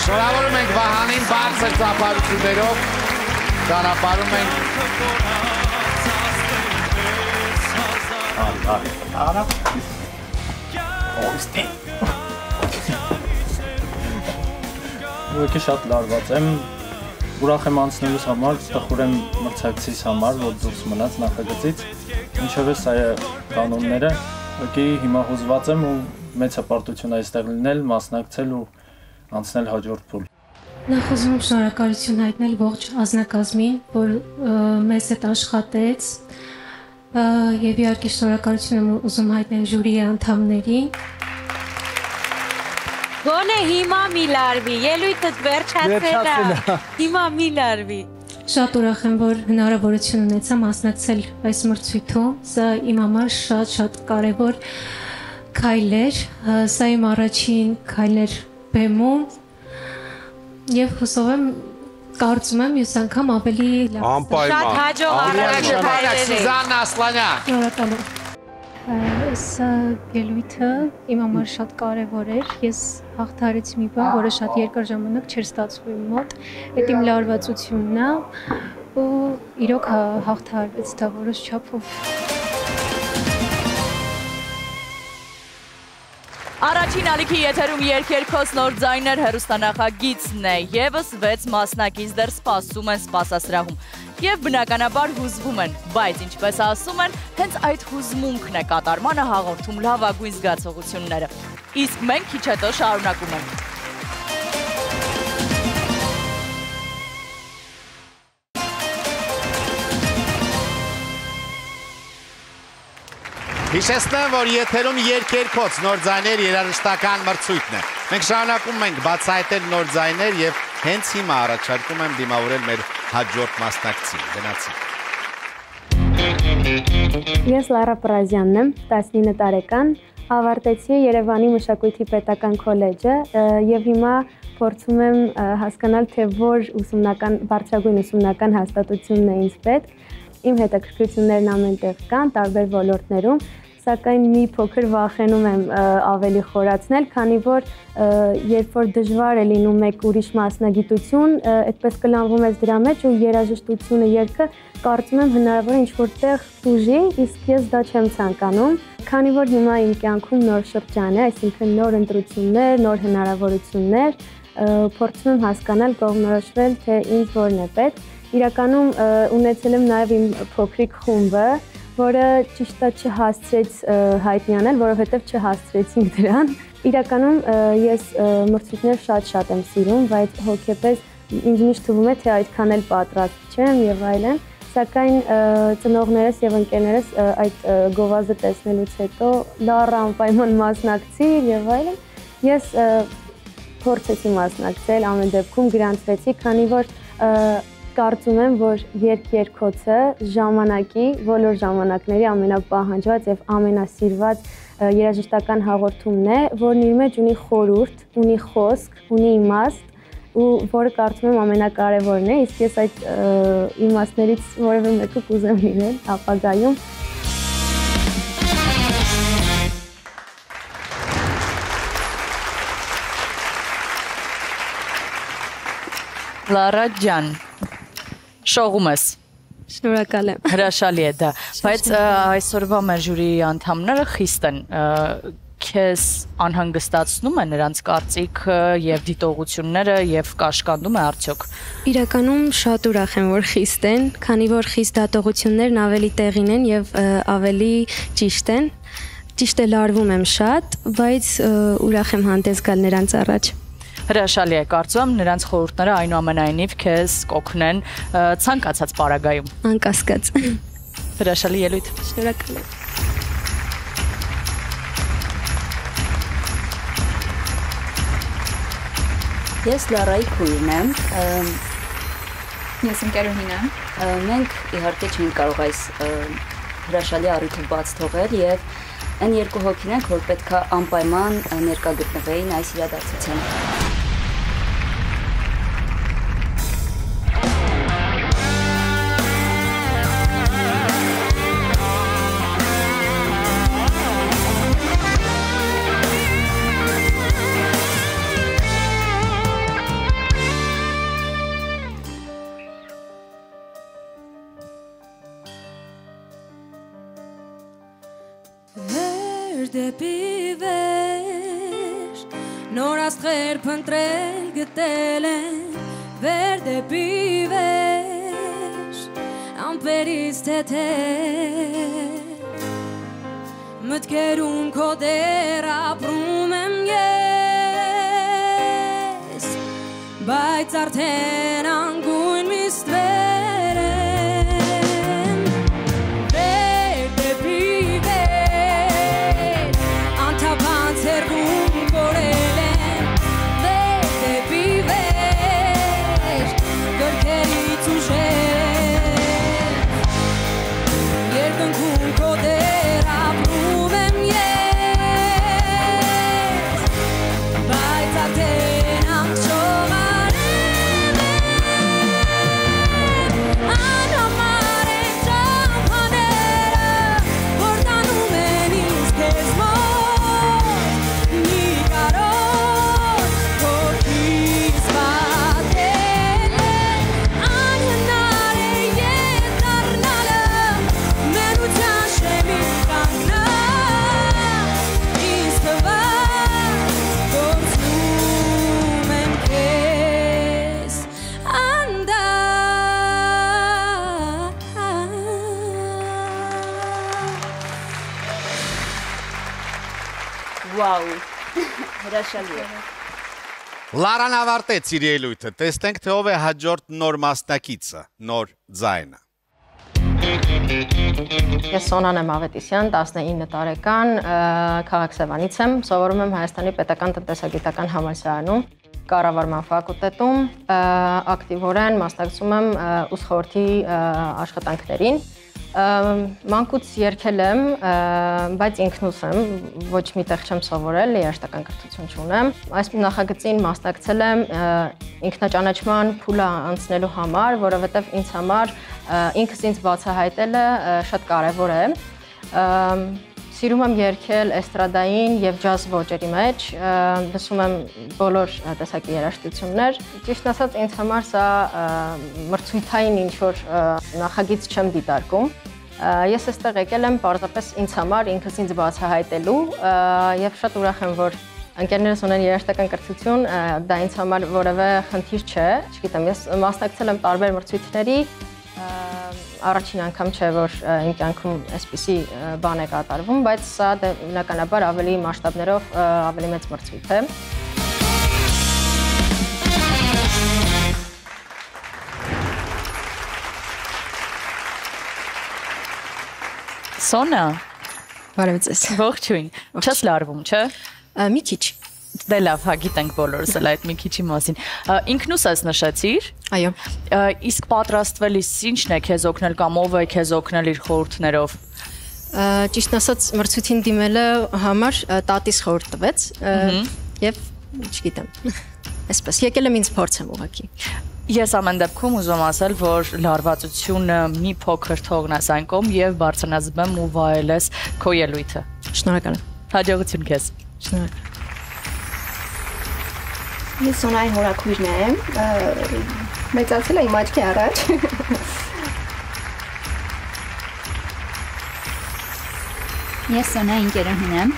Շնորհավորում ենք Վահանին բարձր ծափարություններով։ Ճանապարհում ենք Արա, Ոստի։ Ուղղակի շատ լարված եմ։ Ուրախ եմ անցնելուց համար, տխուր եմ մրցակցիս համար, որ դուրս մնաց նախագծից։ Ինչևէ սա է կանոնները։ Ուղղակի հիմա հուզված եմ ու մեծ հպարտություն է այստեղ լինել, մասնակցել ու անցնել հաջորդ փուլ։ Նախ ուզում շնորհակալություն հայտնել ողջ ազնագազմին, որ մեզ հետ աշխատեց եւ իհարկե շնորհակալություն եմ ուզում հայտնել ժյուրիի անդամներին։ Գոնե հիմա մի լարվի, ելույթը վերջացել է։ Հիմա մի լարվի։ Շատ ուրախ եմ, որ հնարավորություն ունեցա մասնակցել այս մրցույթում։ Սա իմ համար շատ-շատ կարևոր քայլ էր։ Սա իմ առաջին քայլն էր բեմում։ Եվ հուսով եմ կարծում եմ մյուս անգամ ավելի լավ։ Անպայման։ Շատ հաջող առաջ քայլեր։ Սյուզաննա Ասլանյան։ Շնորհակալ եմ։ Սա ելույթը իմ համար շատ կարևոր էր։ Ես հաղթարեցի մի բան, որը շատ երկար ժամանակ չէր ստացվում իմ մոտ։ Այդ իմ լարվածությունն է ու իրոք հա- հաղթարվեց դա որոշ չափով։ Առաջին ալիքի եթերում երկերքոց նոր ձայներ հերուստանախագիծն է։ Եվս 6 մասնակից դեռ սպասում են սպասասրահում։ եւ բնականաբար հուզվում են, բայց ինչպես ասում են, հենց այդ հուզմունքն է կատարմանը հաղորդում լավագույն զգացողությունները։ Իսկ մենք քիչ հետո շարունակում ենք։ Հիշեցնեմ, որ եթերում երկերքոց նոր ձայներ երաժշտական մրցույթն է։ Մենք շարունակում ենք բացահայտել նոր ձայներ եւ հենց հիմա առաջարկում եմ դիմավորել մեր հաջորդ մասնակցին։ Գնացինք։ Ես Լարա Պրազյանն եմ, 19 տարեկան, ավարտեցի Երևանի մշակույթի պետական քոլեջը եւ հիմա փորձում եմ հասկանալ, թե որ ուսումնական բարձրագույն ուսումնական հաստատությունն է ինձ պետք։ Իմ հետաքրքրություններն ամենտեղ կան, տարբեր ոլորտներում, սակայն մի փոքր վախենում եմ ավելի խորացնել, քանի որ երբ որ դժվար է լինում մեկ ուրիշ մասնագիտություն, այդպես կլանվում ես դրա մեջ ու երաժշտությունը երգը կարծում եմ հնարավոր է ինչ-որ տեղ դուժի, իսկ ես դա չեմ ցանկանում, քանի որ հիմա իմ կյանքում նոր շրջան է, այսինքն նոր ընտրություններ, նոր հնարավորություններ, փորձում եմ հասկանալ, կողմնորոշվել, թե ինձ որն է պետք։ Իրականում ունեցել եմ նաև իմ փոքրիկ խումբը, որը ճիշտ է չհասցրեց ը, հայտնյանալ, որովհետև չհասցրեցինք դրան։ Իրականում ես մրցույթներ շատ-շատ եմ սիրում, բայց հոգեպես ինձ միշտ թվում է, թե այդքան էլ պատրաստ չեմ եւ այլն, սակայն ծնողներս եւ ընկերներս այդ գովազդը տեսնելուց հետո լավ անպայման մասնակցիր եւ այլն։ Ես փորձեցի մասնակցել ամեն դեպքում գրանցվեցի, քանի որ ը, կարծում եմ, որ երկ-երկոցը ժամանակի, բոլոր ժամանակների ամենապահանջված եւ ամենասիրված երաժշտական հաղորդումն է, որն իր մեջ ունի խորուրդ, ունի խոսք, ունի իմաստ ու որը կարծում եմ ամենակարևորն է, իսկ ես այդ իմաստներից որևէ մեկը կուզեմ լինել ապագայում։ Լարա ջան, շողում ես։ Շնորհակալ եմ։ Հրաշալի է դա, բայց այսօրվա մեր ժյուրիի անդամները խիստ են։ Քեզ անհանգստացնում է նրանց կարծիքը եւ դիտողությունները եւ կաշկանդում է արդյոք։ Իրականում շատ ուրախ եմ, որ խիստ են, քանի որ խիստ դատողություններն ավելի տեղին են եւ ավելի ճիշտ են։ Ճիշտ է լարվում եմ շատ, բայց ուրախ եմ հանդես գալ նրանց առաջ։ Հրաշալի է, կարծում եմ նրանց խորհուրդները այնուամենայնիվ քեզ կօգնեն ցանկացած պարագայում։ Անկասկած։ Հրաշալի ելույթ։ Շնորհակալ եմ։ Ես Լարայի քույրն եմ։ Ես ընկերուհին եմ։ Մենք իհարկե չենք կարող այս հրաշալի առիթը բաց թողել եւ այն երկու հոգին ենք, որ պետքա անպայման ներկա գտնվեին այս իրադարձությանը։ փնտրել գտել են Վեր դեպի վեր Ամպերից թեթեր Մտքերում քո դեր ապրում եմ ես Բայց արդեն անգույն Վաու։ Հրաշալի է։ Լարան ավարտեց իր ելույթը։ Տեսնենք թե ով է հաջորդ նոր մասնակիցը, նոր ձայնը։ Ես Սոնան եմ Ավետիսյան, 19 տարեկան, քաղաք Սևանից եմ, սովորում եմ Հայաստանի Պետական տնտեսագիտական համալսարանում կառավարման ֆակուլտետում, ակտիվորեն մասնակցում եմ ուսխորթի աշխատանքներին մանկուց երկել եմ, բայց ինքնուս եմ, ոչ միտեղ չեմ սովորել, երաշտական կրթություն չունեմ։ Այս նախագծին մասնակցել եմ ինքնաճանաչման փուլը անցնելու համար, որովհետև ինձ համար ինքս ինձ բացահայտելը շատ կարևոր է սիրում եմ երգել էստրադային եւ ջազ ոճերի մեջ, լսում եմ բոլոր տեսակի երաժշտություններ։ Ճիշտ ասած, ինձ համար սա մրցույթային ինչ որ նախագիծ չեմ դիտարկում։ Ես այստեղ եկել եմ պարզապես ինձ համար ինքս ինձ բացահայտելու եւ շատ ուրախ եմ, որ ընկերներս ունեն երաժշտական կրթություն, դա ինձ համար որևէ խնդիր չէ։ Չգիտեմ, ես մասնակցել եմ տարբեր մրցույթների, առաջին անգամ չէ որ իմ կյանքում այսպիսի բան է կատարվում, բայց սա դե բնականաբար ավելի մասշտաբներով ավելի մեծ մրցույթ է։ Սոնա Բարև ձեզ։ Ողջույն։ Չես լարվում, չէ։ Մի քիչ։ Դե լավ, հա գիտենք բոլորս էլ այդ մի քիչի մասին։ Ինքնուս ես նշեցիր։ Այո։ Իսկ պատրաստվելիս ի՞նչն է քեզ օգնել կամ ով է քեզ օգնել իր խորհուրդներով։ Ճիշտ ասած, մրցույթին դիմելը համար տատիս խորհուրդ տվեց եւ չգիտեմ։ Այսպես եկել եմ ինձ փորձեմ ուղակի։ Ես ամեն դեպքում ուզում ասել, որ լարվածությունը մի փոքր թողնես այն կողմ եւ բարձրանացում ու վայելես քո ելույթը։ Շնորհակալ եմ։ Հաջողություն քեզ։ Շնորհակալ։ Ես Սոնայի հորաքույրն եմ։ Մեծացել եմ աչքի առաջ։ Ես Սոնայի ընկերուհին եմ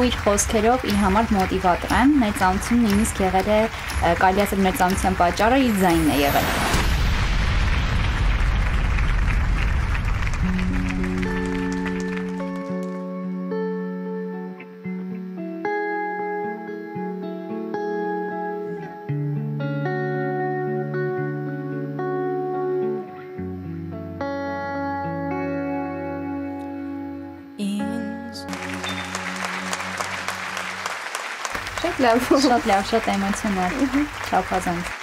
ու իր խոսքերով իր համար մոտիվատոր եմ մեծանություն նույնիսկ եղել է կարելի ասել մեծանության պատճառը իր ձայնն է եղել լավ։ Շատ լավ, շատ էմոցիոնալ։ Չափազանց։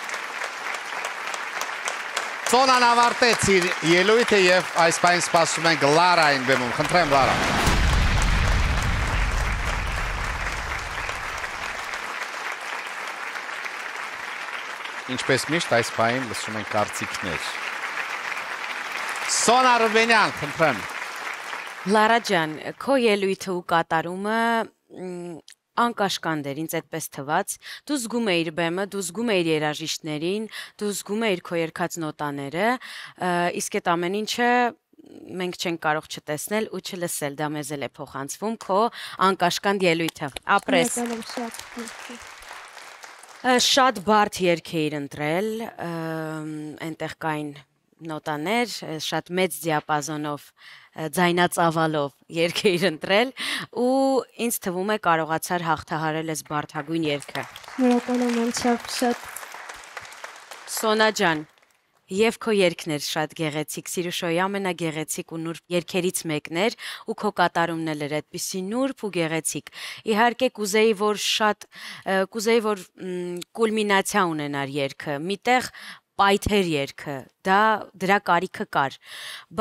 Սոնան ավարտեց իր ելույթը եւ այս պայն սպասում ենք Լարային բեմում։ Խնդրեմ Լարա։ Ինչպես միշտ այս պայն լսում ենք կարծիքներ։ Սոնա Ռուբենյան, խնդրեմ։ Լարա ջան, քո ելույթը ու կատարումը անկաշկանդ էր, ինձ այդպես թվաց։ Դու զգում էիր բեմը, դու զգում էիր երաժիշտներին, դու զգում էիր քո երկած նոտաները, իսկ այդ ամեն ինչը մենք չենք կարող չտեսնել ու չլսել, դա մեզ էլ է փոխանցվում քո անկաշկանդ ելույթը։ Ապրես։ Շատ բարդ երգ էիր ընտրել, այնտեղ կային նոտաներ, շատ մեծ դիապազոնով ձայնածավալով երգեր ընտրել ու ինձ թվում է կարողացար հաղթահարել այս բարթագույն երգը։ եմ անցավ շատ։ Սոնա ջան, Եվ քո երգներ շատ գեղեցիկ, Սիրուշոյի ամենագեղեցիկ ու նուրբ երգերից մեկն էր, ու քո կատարումն էլ էր այդպիսի նուրբ ու գեղեցիկ։ Իհարկե կուզեի, որ շատ կուզեի, որ կուլմինացիա ունենար երգը։ Միտեղ պայթեր երգը, դա դրա կարիքը կար,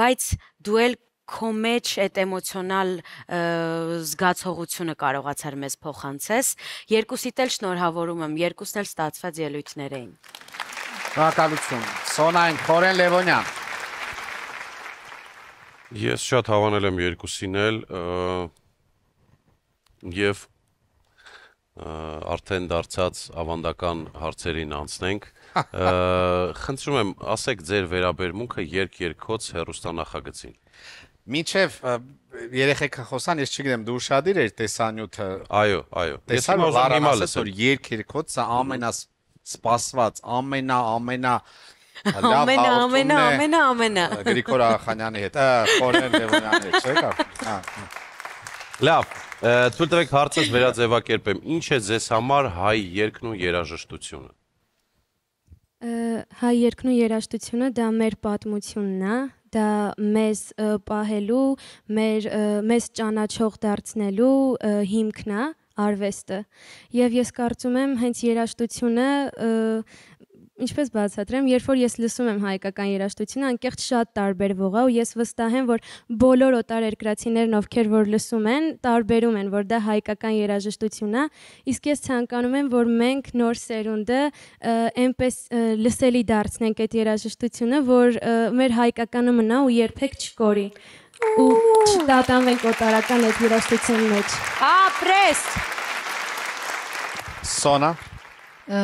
բայց դու էլ քո մեջ այդ էմոցիոնալ զգացողությունը կարողացար մեզ փոխանցես։ Երկուսիդ էլ շնորհավորում եմ, երկուսն էլ ստացված ելույթներ էին։ Շնորհակալություն։ Սոնային Խորեն Լևոնյան։ Ես շատ հավանել եմ երկուսին էլ եւ արդեն դարձած ավանդական հարցերին անցնենք։ Խնդրում եմ, ասեք ձեր վերաբերմունքը երկ-երկոց հերոստանախագծին։ Մինչև երեխեքը խոսան, ես չգիտեմ, դու ուշադիր ես տեսանյութը։ Այո, այո։ Ես հիմա ասես որ երկ-երկոցը ամենաս սպասված, ամենա ամենա ամենա ամենա ամենա ամենա Գրիգոր Ախանյանի հետ, Խորեն Լևոնյանի հետ, չէ՞ կա։ Հա։ Լավ, Թույլ տվեք հարցս վերաձևակերպեմ։ Ինչ է ձեզ համար հայ երկն ու երաժշտությունը։ Հայ երկն ու երաժշտությունը դա մեր պատմությունն է, դա մեզ պահելու, մեր մեզ ճանաչող դարձնելու հիմքն է արվեստը։ Եվ ես կարծում եմ հենց երաժշտությունը ը, ինչպես բացատրեմ, երբ որ ես լսում եմ հայկական երաժշտությունը, անկեղծ շատ տարբերվող է ու ես վստահ եմ, որ բոլոր օտարերկրացիներն, ովքեր որ լսում են, տարբերում են, որ դա հայկական երաժշտություն է, իսկ ես ցանկանում եմ, որ մենք նոր սերունդը այնպես լսելի դարձնենք այդ երաժշտությունը, որ մեր հայկականը մնա ու երբեք չկորի ու չտատանվենք օտարական այդ երաժշտության մեջ։ Ապրես։ Սոնա Ա,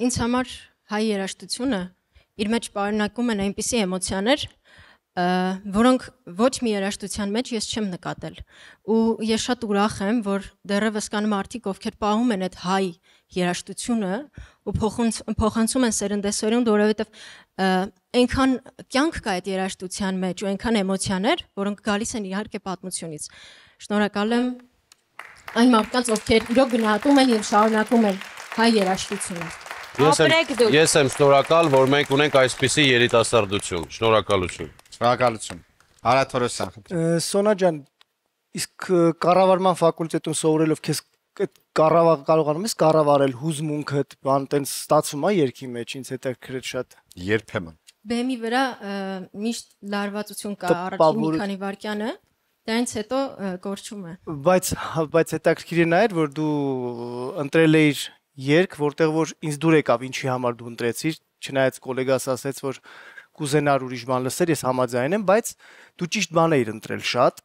Ինձ համար հայ երաժշտությունը իր մեջ պարունակում են այնպիսի էմոցիաներ, որոնք ոչ մի երաժշտության մեջ ես չեմ նկատել։ Ու ես շատ ուրախ եմ, որ դեռևս կան մարդիկ, ովքեր պահում են այդ հայ երաժշտությունը ու փոխանց փոխանցում են սերնդեսերունդ, որովհետև այնքան կյանք կա այդ երաժշտության մեջ ու այնքան էմոցիաներ, որոնք գալիս են իհարկե պատմությունից։ Շնորհակալ եմ այն մարդկանց, ովքեր իրոք գնահատում են եւ շարունակում են հայ երաժշտությունը։ Ես եմ ես եմ շնորհակալ, որ մենք ունենք այսպիսի երիտասարդություն։ Շնորհակալություն։ Շնորհակալություն։ Արա Թորոսյան, խնդրեմ։ Սոնա ջան, իսկ կառավարման ֆակուլտետում սովորելով քեզ այդ կառավար կարողանում ես կառավարել հուզմունքդ, բան տենց ստացվում է երկի մեջ, ինձ հետաքրքրել շատ։ Երբեմն։ Բեմի վրա միշտ լարվածություն կա առաջին մի քանի վայրկյանը, դրանից հետո ը, կորչում է։ Բայց բայց հետաքրքիր է նայել, որ դու ընտրել էիր երգ, որտեղ որ ինձ դուր եկավ ինչի համար դու ընտրեցիր, չնայած գոլեգաս ասաց որ կուզենար ուրիշ բան լսել, ես համաձայն եմ, բայց դու ճիշտ բան էիր ընտրել շատ։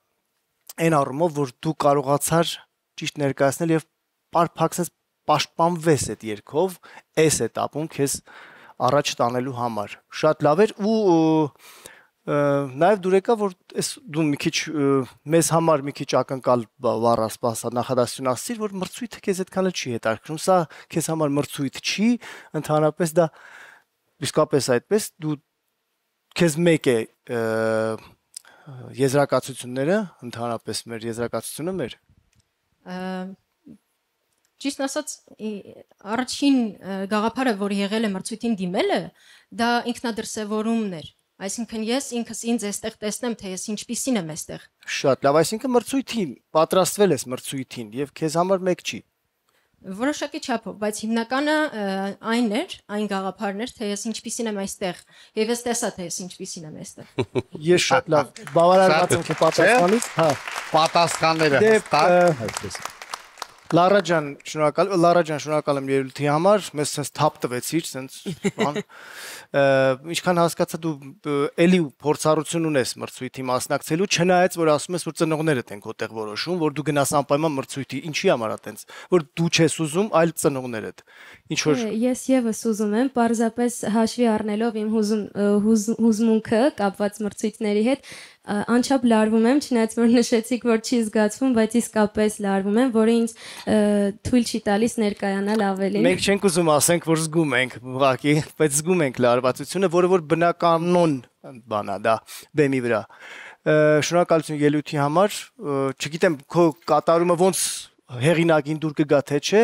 Այն առումով, որ դու կարողացար ճիշտ ներկայացնել եւ պարփակսես պաշտպանվես այդ երկով, էս է տապում քեզ առաջ տանելու համար։ Շատ լավ էր ու, ու նաև դուր եկա որ այս դու մի քիչ մեզ համար մի քիչ ակնկալ վառասպասա նախադասություն ասցիր որ մրցույթը քեզ այդքան էլ չի հետաքրքրում սա քեզ համար մրցույթ չի ընդհանրապես դա իսկապես այդպես դու քեզ մեկ է եզրակացությունները ընդհանրապես մեր եզրակացությունը մեր Ճիշտ ասած, առաջին գաղափարը, որ եղել է մրցույթին դիմելը, դա ինքնադրսևորումն էր։ Այսինքն ես ինքս ինձ այստեղ տեսնեմ, թե ես ինչպիսին եմ այստեղ։ շատ լավ այսինքն մրցույթին պատրաստվել ես մրցույթին եւ քեզ համար մեկ չի Որոշակի չափով, բայց հիմնականը այն էր, այն գաղափարն էր, թե ես ինչպիսին եմ այստեղ, եւ ես տեսա թե ես ինչպիսին եմ այստեղ։ ես շատ լավ բավարարված եմ քո պատասխանից հա Պատասխանները Դե, հստակ, այսպես։ Լարա ջան, շնորհակալ, Լարա ջան, շնորհակալ եմ ելույթի համար։ Մեզ sense թափ տվեցիր, sense բան։ Ինչքան հասկացա դու էլի փորձառություն ունես մրցույթի մասնակցելու, չնայած որ ասում ես որ ծնողներդ են քոտեղ որոշում, որ դու գնաս անպայման մրցույթի։ Ինչի համար է տենց, որ դու չես ուզում, այլ ծնողներդ։ Ինչ որ Ես եւս ուզում եմ, parzapes հաշվի առնելով իմ հուզում հուզմունքը կապված մրցույթների հետ, անչափ լարվում եմ, չնայած որ նշեցիք, որ չի զգացվում, բայց իսկապես լարվում եմ, որը ինձ թույլ չի տալիս ներկայանալ ավելին։ Մենք չենք ուզում ասենք, որ զգում ենք, ուղղակի, բայց զգում ենք լարվածությունը, որը որ բնականon բանա դա բեմի վրա։ Շնորհակալություն ելույթի համար։ Չգիտեմ, քո կատարումը ոնց հեղինակին դուր կգա թե չէ,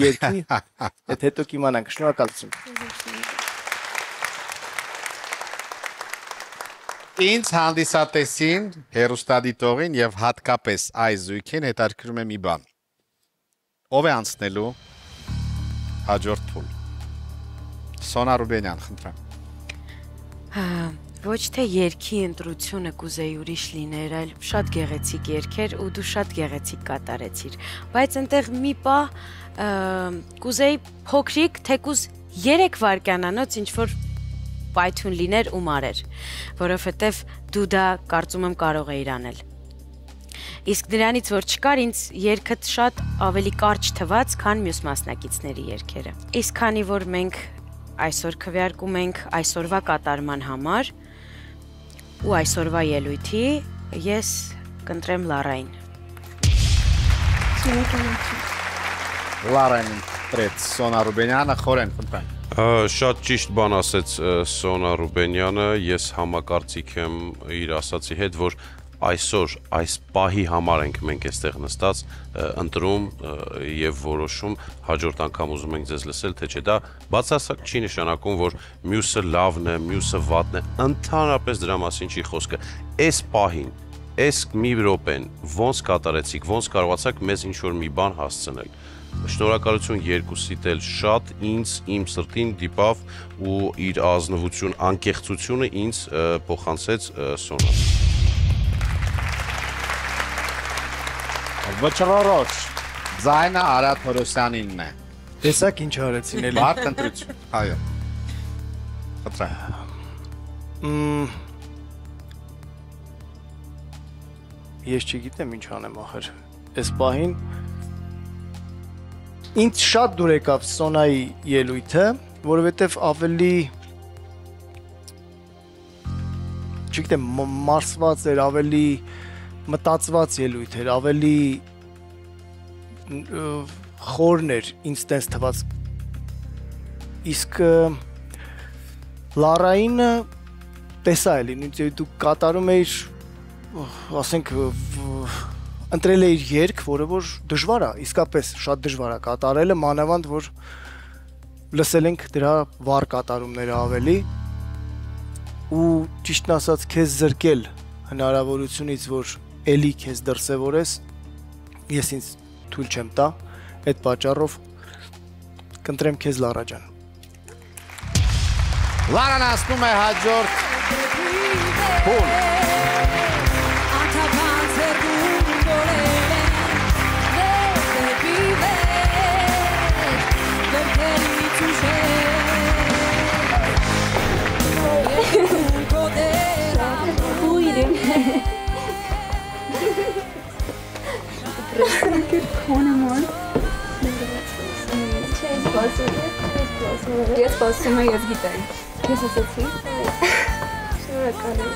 երկի։ Այդ հետո կիմանանք։ Շնորհակալություն։ Ինձ հանդիսատեսին, հերոստադիտողին եւ հատկապես այս զույգին հետաքրքրում է մի բան։ Ով է անցնելու հաջորդ փուլ։ Սոնա Ռուբենյան, խնդրեմ։ Հա, ոչ թե երկի ընտրությունը կուզեի ուրիշ լիներ, այլ շատ գեղեցիկ երկեր ու դու շատ գեղեցիկ կատարեցիր։ Բայց այնտեղ մի պա կուզեի փոքրիկ, թեկուզ 3 վայրկյանանոց ինչ որ պայթուն լիներ ու մարեր, որովհետև դու դա կարծում եմ կարող էիր անել։ Իսկ դրանից որ չկար ինձ երկդ շատ ավելի կարճ թված, քան մյուս մասնակիցների երկերը։ Իսկ քանի որ մենք այսօր քվեարկում ենք այսօրվա կատարման համար ու այսօրվա ելույթի, ես կընտրեմ Լարային։ Լարեն Տրեց Սոնա Ռուբենյանը խորեն, խնդրեմ։ Ա, Շատ ճիշտ բան ասեց Սոնա Ռուբենյանը, ես համակարծիք եմ իր ասացի հետ, որ այսօր այս պահի համար ենք մենք այստեղ նստած ընտրում եւ որոշում հաջորդ անգամ ուզում ենք ձեզ լսել թե չէ դա բացասակ չի նշանակում որ մյուսը լավն է մյուսը վատն է ընդհանրապես դրա մասին չի խոսքը այս պահին այս մի րոպեն ոնց կատարեցիք ոնց կարողացաք մեզ ինչ որ մի բան հասցնել Շնորհակալություն երկուսիդ էլ շատ ինձ իմ սրտին դիպավ ու իր ազնվություն, անկեղծությունը ինձ փոխանցեց Սոնան։ Վճռորոշ։ Զայնը Արադ Փորոսյանինն է։ Տեսակ ինչ արեցին էլի։ Բարդ ընտրություն։ Այո։ Մմ Ես չգիտեմ ինչ անեմ ախր։ Այս պահին ինձ շատ դուր եկավ Սոնայի ելույթը, որովհետև ավելի չգիտեմ մարսված էր, ավելի մտածված ելույթ էր, ավելի խորն էր ինձ տես թված իսկ Լարայինը տեսա էլի նույնիսկ դու կատարում էիր ասենք ընտրել է իր երկ, որը որ դժվար է, իսկապես շատ դժվար է կատարելը, մանավանդ որ լսել ենք դրա վառ կատարումները ավելի ու ճիշտն ասած քեզ զրկել հնարավորությունից, որ էլի քեզ դրսևորես, ես ինձ թույլ չեմ տա այդ պատճառով կընտրեմ քեզ Լարա ջան։ Լարան ասում է հաջորդ փուլ Քոնեմոն։ Չես սպասում, չես սպասում։ Ես սպասում եմ, ես գիտեմ։ Ես ասացի։ Շնորհակալ եմ։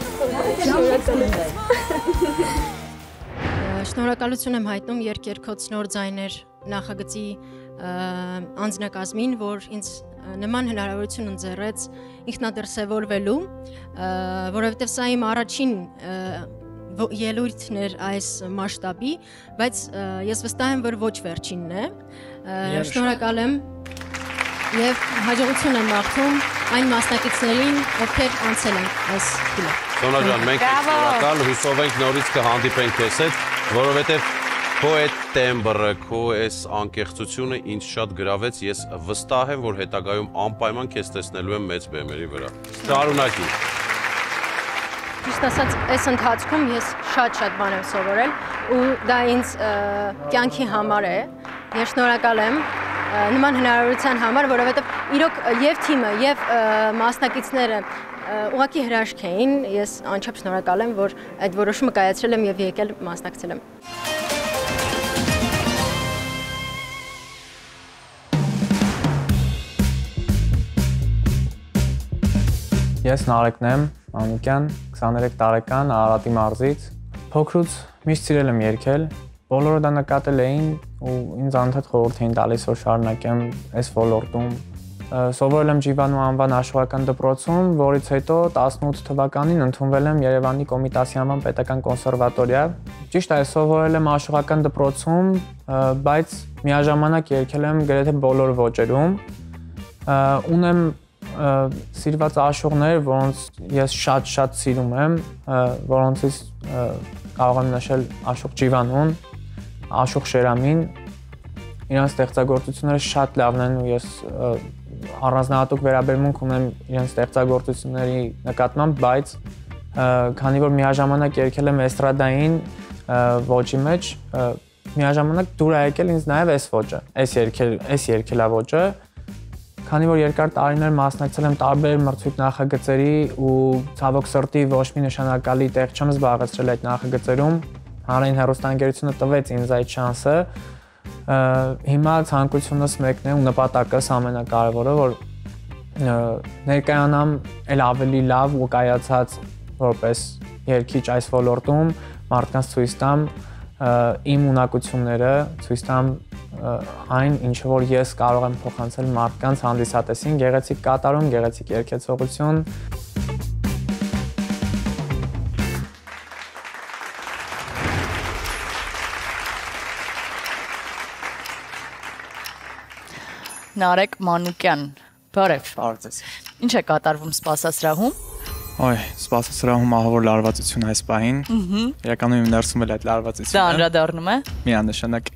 Շնորհակալ եմ։ Շնորհակալություն եմ հայտնում երկերքոց նոր ձայներ նախագծի անձնակազմին, որ ինձ նման հնարավորություն ընձեռեց ինքնադրսևորվելու, որովհետև սա իմ առաջին ելույթն էր այս մասշտաբի, բայց ես վստահ եմ, որ ոչ վերջինն է։ Շնորհակալ եմ եւ հաջողություն եմ մաղթում այն մասնակիցներին, ովքեր անցել են այս փուլը։ Սոնա ջան, մենք շնորհակալ, հուսով ենք նորից կհանդիպենք քեզ հետ, որովհետեւ քո այդ տեմբրը, քո այս անկեղծությունը ինձ շատ գրավեց։ Ես վստահ եմ, որ հետագայում անպայման քեզ տեսնելու եմ մեծ բեմերի վրա։ Շարունակի։ Ճիշտ ասած, այս ընթացքում ես շատ-շատ բան եմ սովորել ու դա ինձ կյանքի համար է։ Ես շնորհակալ եմ նման հնարավորության համար, որովհետև իրոք եւ թիմը եւ մասնակիցները ուղակի հրաշք էին։ Ես անչափ շնորհակալ եմ, որ այդ որոշումը կայացրել եմ եւ եկել մասնակցել եմ։ Ես Նարեկն եմ, Անիկյան, 23 տարեկան, Արարատի մարզից։ Փոքրուց միշտ սիրել եմ երգել։ Բոլորը դա նկատել էին ու ինձ անդադ խորհուրդ էին տալիս, որ շարունակեմ այս ոլորտում։ Սովորել եմ Ջիվանու անվան աշխուհական դպրոցում, որից հետո 18 թվականին ընդունվել եմ Երևանի Կոմիտասյանման պետական կոնսերվատորիա։ Ճիշտ է, սովորել եմ աշխուհական դպրոցում, բայց միաժամանակ երգել եմ գրեթե բոլոր ոճերում։ Ունեմ սիրված աշուղներ, որոնց ես շատ-շատ սիրում եմ, որոնցից կարող եմ նշել աշուղ Ջիվանուն, աշուղ Շերամին, իրանց ստեղծագործությունները շատ լավն են ու ես առանձնահատուկ վերաբերմունք ունեմ իրենց ստեղծագործությունների նկատմամբ, բայց քանի որ միաժամանակ երգել եմ էստրադային ոճի մեջ, միաժամանակ դուր ա եկել ինձ նաև այս ոճը, այս երգել, այս երգելա ոճը, Քանի որ երկար տարիներ մասնակցել եմ տարբեր մրցույթ նախագծերի ու ցավոք սրտի ոչ մի նշանակալի տեղ չեմ զբաղեցրել այդ նախագծերում, հանրային հեռուստաընկերությունը տվեց ինձ այդ շանսը։ Հիմա ցանկությունս մեկն է ու նպատակս ամենակարևորը, որ ներկայանամ ել ավելի լավ ու կայացած որպես երկիչ այս ոլորտում մարդկանց ցույց տամ իմ ունակությունները, ցույց տամ այն ինչ որ ես կարող եմ փոխանցել մարդկանց հանդիսատեսին գեղեցիկ կատարում, գեղեցիկ երկեցողություն։ Նարեկ Մանուկյան։ Բարև։ Բարձր։ Ինչ է կատարվում սպասասրահում։ Ոայ, սպասասրահում ահավոր լարվածություն այս պահին։ Իրականում իմ ներսում էլ այդ լարվածությունը։ Դա անդրադառնում է։ Միանշանակ։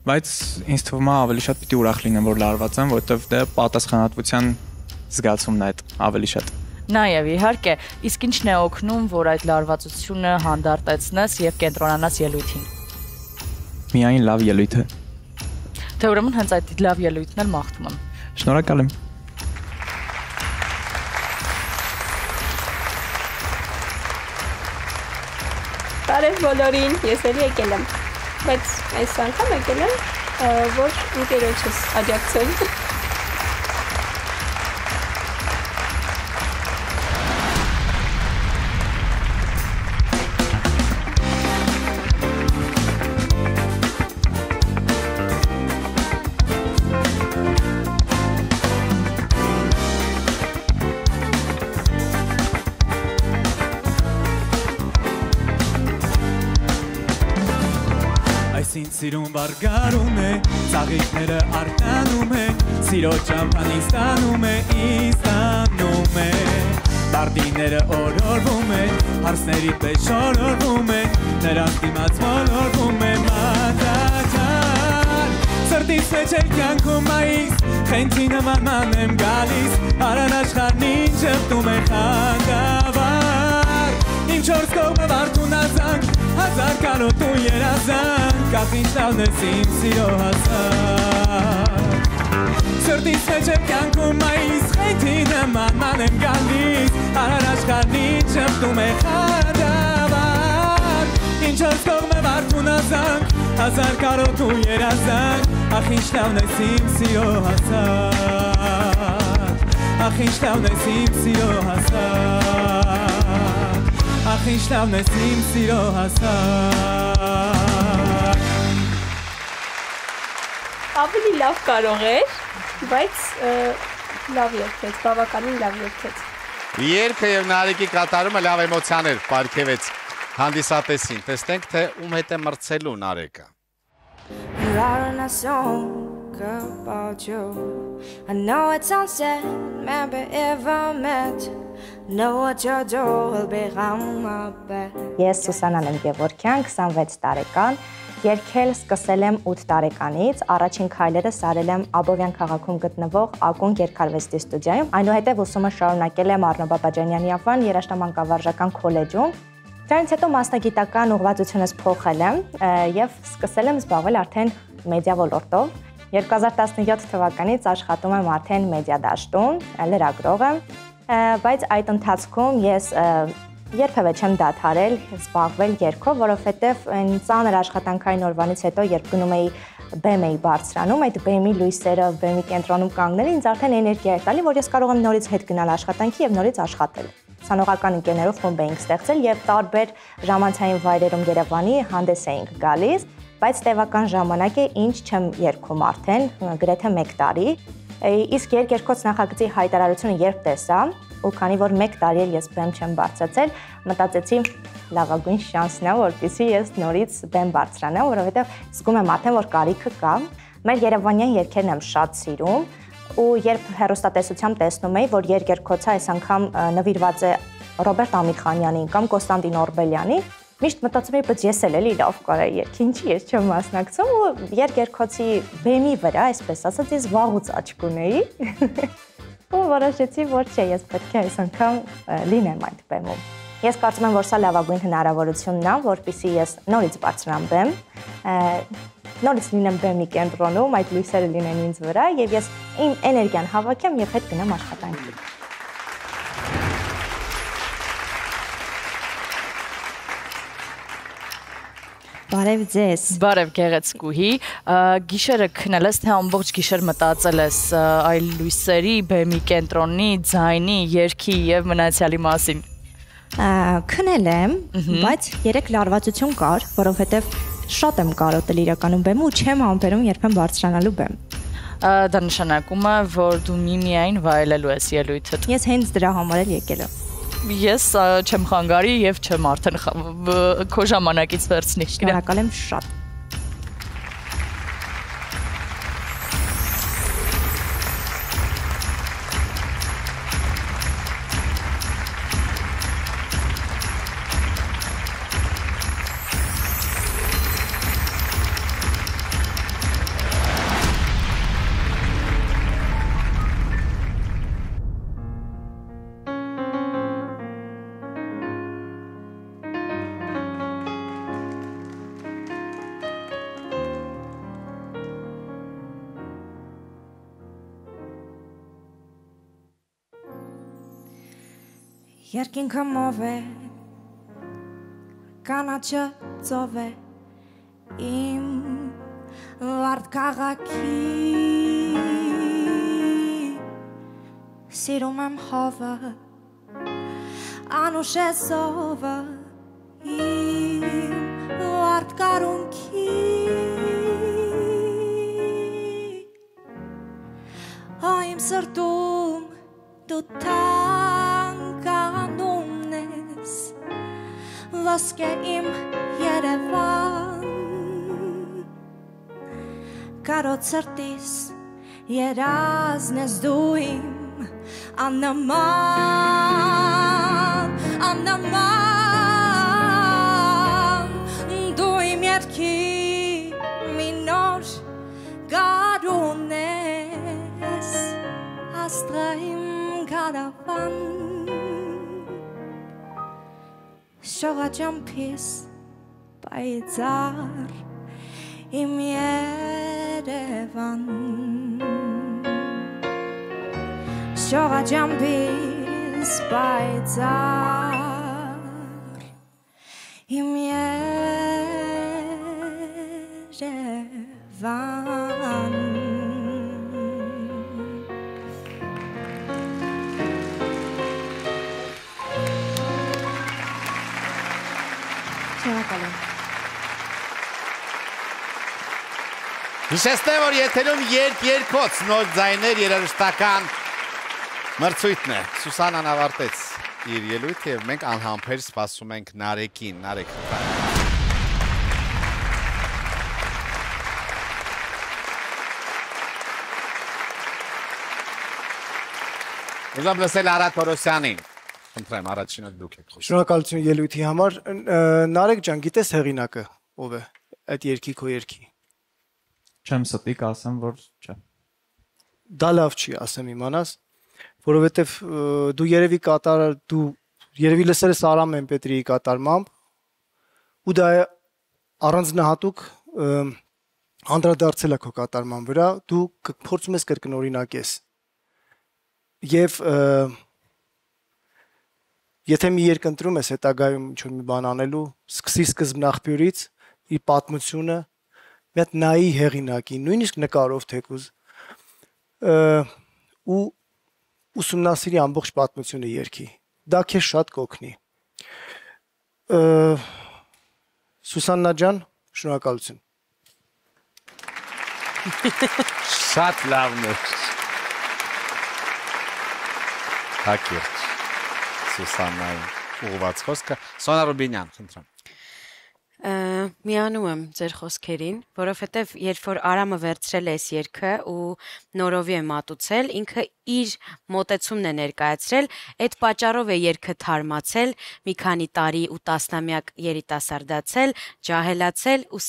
Բայց ինձ թվում է ավելի շատ պիտի ուրախ լինեմ, որ լարված եմ, որովհետև դա պատասխանատվության զգացումն է այդ ավելի շատ։ Նաև իհարկե, իսկ ինչն է օգնում, որ այդ լարվածությունը հանդարտեցնես եւ կենտրոնանաս ելույթին։ Միայն լավ ելույթը։ Թե ուրեմն հենց այդ լավ ելույթն էլ մաղթում եմ։ Շնորհակալ եմ։ Բարև բոլորին, ես էլի եկել եմ։ Բայց այս անգամ եկել եմ, որ ընկերոջս աջակցել։ վարգարում է, ծաղիկները արտանում է, սիրո ճամփան ինձ տանում է, ինձ տանում է։ Բարդիները օրորվում են, հարսների պես շորորվում են, նրանց դիմաց մոլորվում է մատակար։ Սրտիս մեջ էլ կյանքում մայիս, խենթի նման ման եմ գալիս, արան աշխարհն ինչ ճպտում է խանդավար։ Ինչ օրս կողմը վարդուն ազանք, հազար կանոտ ու երազանք, կախինչնալն ես իմ սիրո հասար։ Սրտիս մեջ եմ կյանքում մայիս, խենթի նման ման եմ գալիս, արան աշխարհն ինչ ճպտում է խանդավար։ Ինչ օրս կողմը վարդուն ազանք, հազար կանոտ ու երազանք, ախ ինչ լավն ես իմ սիրո հասար։ Ախ ինչ լավն ես իմ սիրո հասար Ախ ինչ լավն ես իմ սիրո հասար Ավելի լավ կարող էր, բայց լավ երկեց, բավականին լավ երկեց։ Երկը եւ Նարեկի կատարումը լավ էմոցիաներ ապարգևեց հանդիսատեսին։ Տեսնենք թե ում հետ է մրցելու Նարեկը։ Writing a song about you. I know it sounds sad, maybe I met. Ես Սուսանան եմ Գևորքյան, 26 տարեկան, Երկել սկսել եմ 8 տարեկանից, առաջին քայլերը սարել եմ Աբովյան քաղաքում գտնվող Ակուն Գերքարվեստի ստուդիայում, այնուհետև ուսումը շարունակել եմ Արնո Բաբաջանյանի անվան երաշտամանկավարժական քոլեջում։ Դրանից հետո մասնագիտական ուղղվածությունս փոխել եմ եւ սկսել եմ զբաղվել արդեն մեդիա ոլորտով։ 2017 թվականից աշխատում եմ արդեն մեդիա դաշտում, լրագրող եմ, բայց այդ ընթացքում ես երբևէ չեմ դադարել զբաղվել երգով, որովհետև այն ծանր աշխատանքային օրվանից հետո, երբ գնում էի բեմ էի բարձրանում, այդ բեմի լույսերը, բեմի կենտրոնում կանգնելը ինձ արդեն էներգիա էր տալի, որ ես կարող եմ նորից հետ գնալ աշխատանքի եւ նորից աշխատել ցանողական ընկերներով խումբ էինք ստեղծել եւ տարբեր ժամանցային վայրերում Երևանի հանդես էինք գալիս, բայց տևական ժամանակ է ինչ չեմ երգում արդեն, գրեթե 1 տարի։ Իսկ երկերկոց նախագծի հայտարարությունը երբ տեսա, ու քանի որ 1 տարի ես բեմ չեմ բարձրացել, մտածեցի լավագույն շանսն է, որպեսզի ես նորից բեմ բարձրանամ, որովհետև զգում եմ արդեն որ կարիքը կա։ Մեր Երևանյան երգերն եմ շատ սիրում, ու երբ հերոստատեսությամբ տեսնում էի, որ երկերկոցը այս անգամ նվիրված է Ռոբերտ Ամիրխանյանին կամ Կոստանդին Օրբելյանին, միշտ մտածում էի, բայց ես էլ էլի լավ կարայի երգ, ինչի ես չեմ մասնակցում ու երկերկոցի բեմի վրա, այսպես ասած, ես վաղուց աչք ունեի։ ու որոշեցի, որ չէ, ես պետք է այս անգամ լինեմ այդ բեմում։ Ես կարծում եմ, որ սա լավագույն հնարավորությունն է, որpիսի ես նորից բարձրանամ բեմ, նորից լինեմ բեմի կենտրոնում, այդ լույսերը լինեն ինձ վրա եւ ես իմ էներգիան հավաքեմ եւ հետ գնամ աշխատանքի։ Բարև ձեզ։ Բարև գեղեցկուհի։ Գիշերը քնել ես թե ամբողջ գիշեր մտածել ես այլ լույսերի, բեմի կենտրոնի, ձայնի, երգի եւ մնացյալի մասին։ Քնել եմ, բայց երեք լարվածություն կար, որովհետև շատ եմ կարոտել իրականում բեմը ու չեմ համբերում երբեն բարձրանալու բեմ։ Դա նշանակում է, որ դու միմիայն վայելելու ես ելույթը։ Ես հենց դրա համար էլ եկել եմ։ Ես չեմ խանգարի եւ չեմ արդեն քո ժամանակից վերցնի։ Շնորհակալ եմ շատ։ Երկինքը մով է Կանաչը ծով է Իմ վարդ քաղաքի Սիրում եմ հովը Անուշ է սովը Իմ վարդ կարունքի Ո իմ սրտում դու տանկանում Ոսկե իմ երևան Կարոտ սրտիս երազն ես դու իմ աննման աննման դու իմ երկի մի նոր գարուն ես աստղայիմ կարավան շողաճամփիս պայծառ իմ երևան շողաճամփիս պայծառ իմ երևան Շնորհակալ եմ։ Հիշեցնեմ, որ եթերում երկ երկոց նոր ձայներ երաժշտական մրցույթն է։ Սուսանան ավարտեց իր ելույթը եւ մենք անհամբեր սպասում ենք Նարեկին։ Նարեկ, Ուզում լսել Արադ Թորոսյանին։ Խնդրեմ, առաջինը դուք եք խոսում։ Շնորհակալություն ելույթի համար։ Նարեկ ջան, գիտես հեղինակը ով է այդ երկի քո երկի։ Չեմ ստի կասեմ, որ չէ։ Դա լավ չի, ասեմ իմանաս, որովհետև դու երևի կատար դու երևի լսել ես Արամ Մեմպետրիի կատարմամբ ու դա առանձնահատուկ անդրադարձել է քո կատարման վրա, դու փորձում ես կրկնօրինակես։ Եվ ը, եթե մի երկընտրում ես հետագայում ինչ-որ մի բան անելու, սկսի սկզբնաղբյուրից իր պատմությունը, մի հատ նայի հեղինակի, նույնիսկ նկարով թեկուզ ու ուսումնասիրի ամբողջ պատմությունը երկի։ Դա քեզ շատ կօգնի։ Սուսաննա ջան, շնորհակալություն։ Շատ լավն է։ Հակիրճ։ Սուսաննայի ուղված խոսքը Սոնա Ռուբինյան, խնդրեմ։ Միանում եմ ձեր խոսքերին, որովհետև երբ որ Արամը վերցրել է այս երգը ու նորովի է մատուցել, ինքը իր մոտեցումն է ներկայացրել, այդ պատճառով է երգը թարմացել, մի քանի տարի ու տասնամյակ երիտասարդացել, ջահելացել ու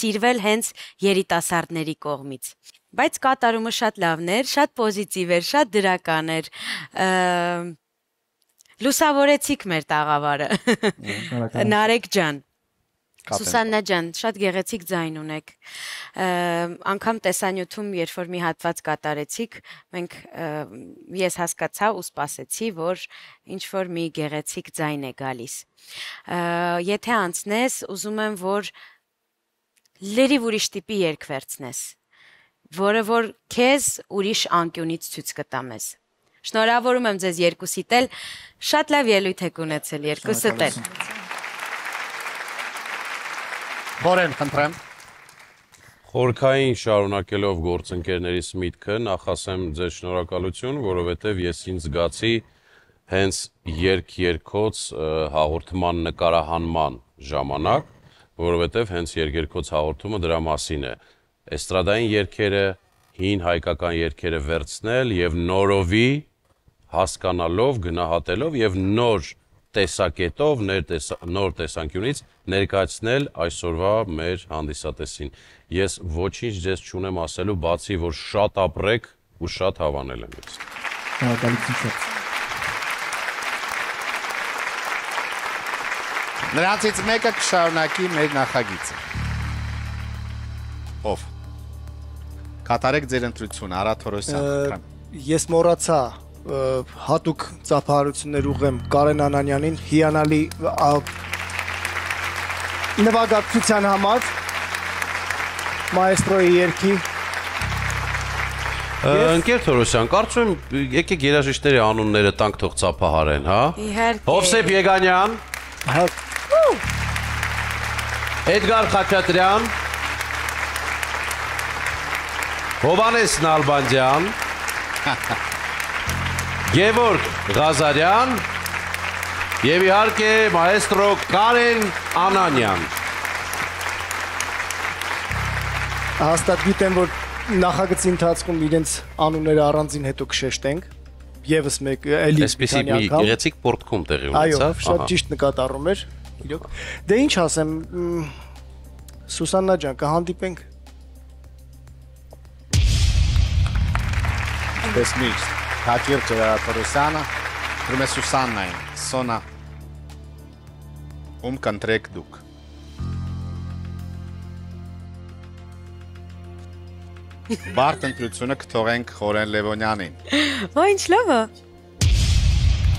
սիրվել հենց երիտասարդների կողմից։ Բայց կատարումը շատ լավն էր, շատ պոզիտիվ էր, շատ դրական էր։ Լուսավորեցիք մեր տաղավարը։ Նարեկ ջան։ Սուսաննա ջան, շատ գեղեցիկ ձայն ունեք։ Անկամ տեսանյութում, երբ որ մի հատված կատարեցիք, մենք ես հասկացա ու սպասեցի, որ ինչ որ մի գեղեցիկ ձայն է գալիս։ Եթե անցնես, ուզում եմ, որ լրիվ ուրիշ տիպի երկ վերցնես, որը որ քեզ ուրիշ անկյունից ցույց կտա մեզ։ Շնորհավորում եմ ձեզ երկուսիդ էլ։ Շատ լավ ելույթ եք ունեցել երկուսդ էլ։ Խորեն, խնդրեմ։ Խորքային շարունակելով գործընկերներիս միտքը, նախ ասեմ ձեր շնորհակալություն, որովհետև ես ինձ զգացի հենց երկ-երկոց հաղորդման նկարահանման ժամանակ, որովհետև հենց երկ-երկոց հաղորդումը դրա մասին է։ Էստրադային երգերը, հին հայկական երգերը վերցնել եւ նորովի հասկանալով, գնահատելով եւ նոր տեսակետով, ներտեսա, նոր տեսանկյունից ներկայացնել այսօրվա մեր հանդիսատեսին։ Ես ոչինչ ձեզ չունեմ ասելու, բացի որ շատ ապրեք ու շատ հավանել եմ ես։ Շնորհակալություն Նրանցից մեկը կշարունակի մեր նախագիծը։ Ով։ Կատարեք ձեր ընտրությունը, Արա Թորոսյան, Ը, խնդրեմ։ Ես մոռացա հատուկ ծափահարություններ ուղեմ Կարեն Անանյանին հիանալի նվագակցության համար մայստրոյի երկի Ընկեր Թորոսյան, կարծում եմ եկեք երաժիշտների անունները տանք թող ծափահարեն, հա։ Իհարկե։ Հովսեփ Եգանյան։ Հա։ Էդգար Խաչատրյան։ Հովանես Նալբանդյան։ Գևորգ Ղազարյան եւ իհարկե մայստրո Կարեն Անանյան։ հաստատ գիտեմ որ նախագծի ընթացքում իրենց անունները առանձին հետո կշեշտենք եւս մեկ էլի Այսպեսի մի գեղեցիկ պորտկում տեղի Այո, ունեցավ։ շատ ահա։ ճիշտ նկատառում էր։ Իրոք։ Դե ինչ ասեմ, Սուսաննա ջան, կհանդիպենք։ միշտ։ Հակիր Ջերատորոսյանը, դրում է Սուսաննային, Սոնա։ Ում կընտրեք դուք։ Բարդ ընտրությունը կթողենք Խորեն Լևոնյանին։ Ո ինչ լավ է։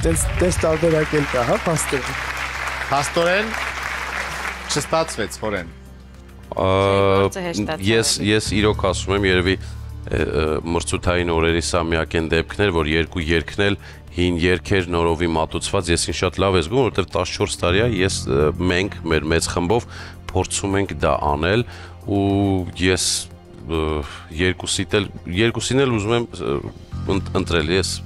Տես տես տարբերակել կա, հա, փաստորեն։ Փաստորեն չստացվեց Խորեն։ Ես ես իրոք ասում եմ երևի մրցութային օրերի սա միակ են դեպքներ, որ երկու երկնել հին երկեր նորովի մատուցված, ես ինձ շատ լավ է զգում, որովհետև 14 տարի է, ես մենք մեր մեծ խմբով փորձում ենք դա անել ու ես երկուսիդ էլ երկուսին էլ ուզում եմ ընտրել ես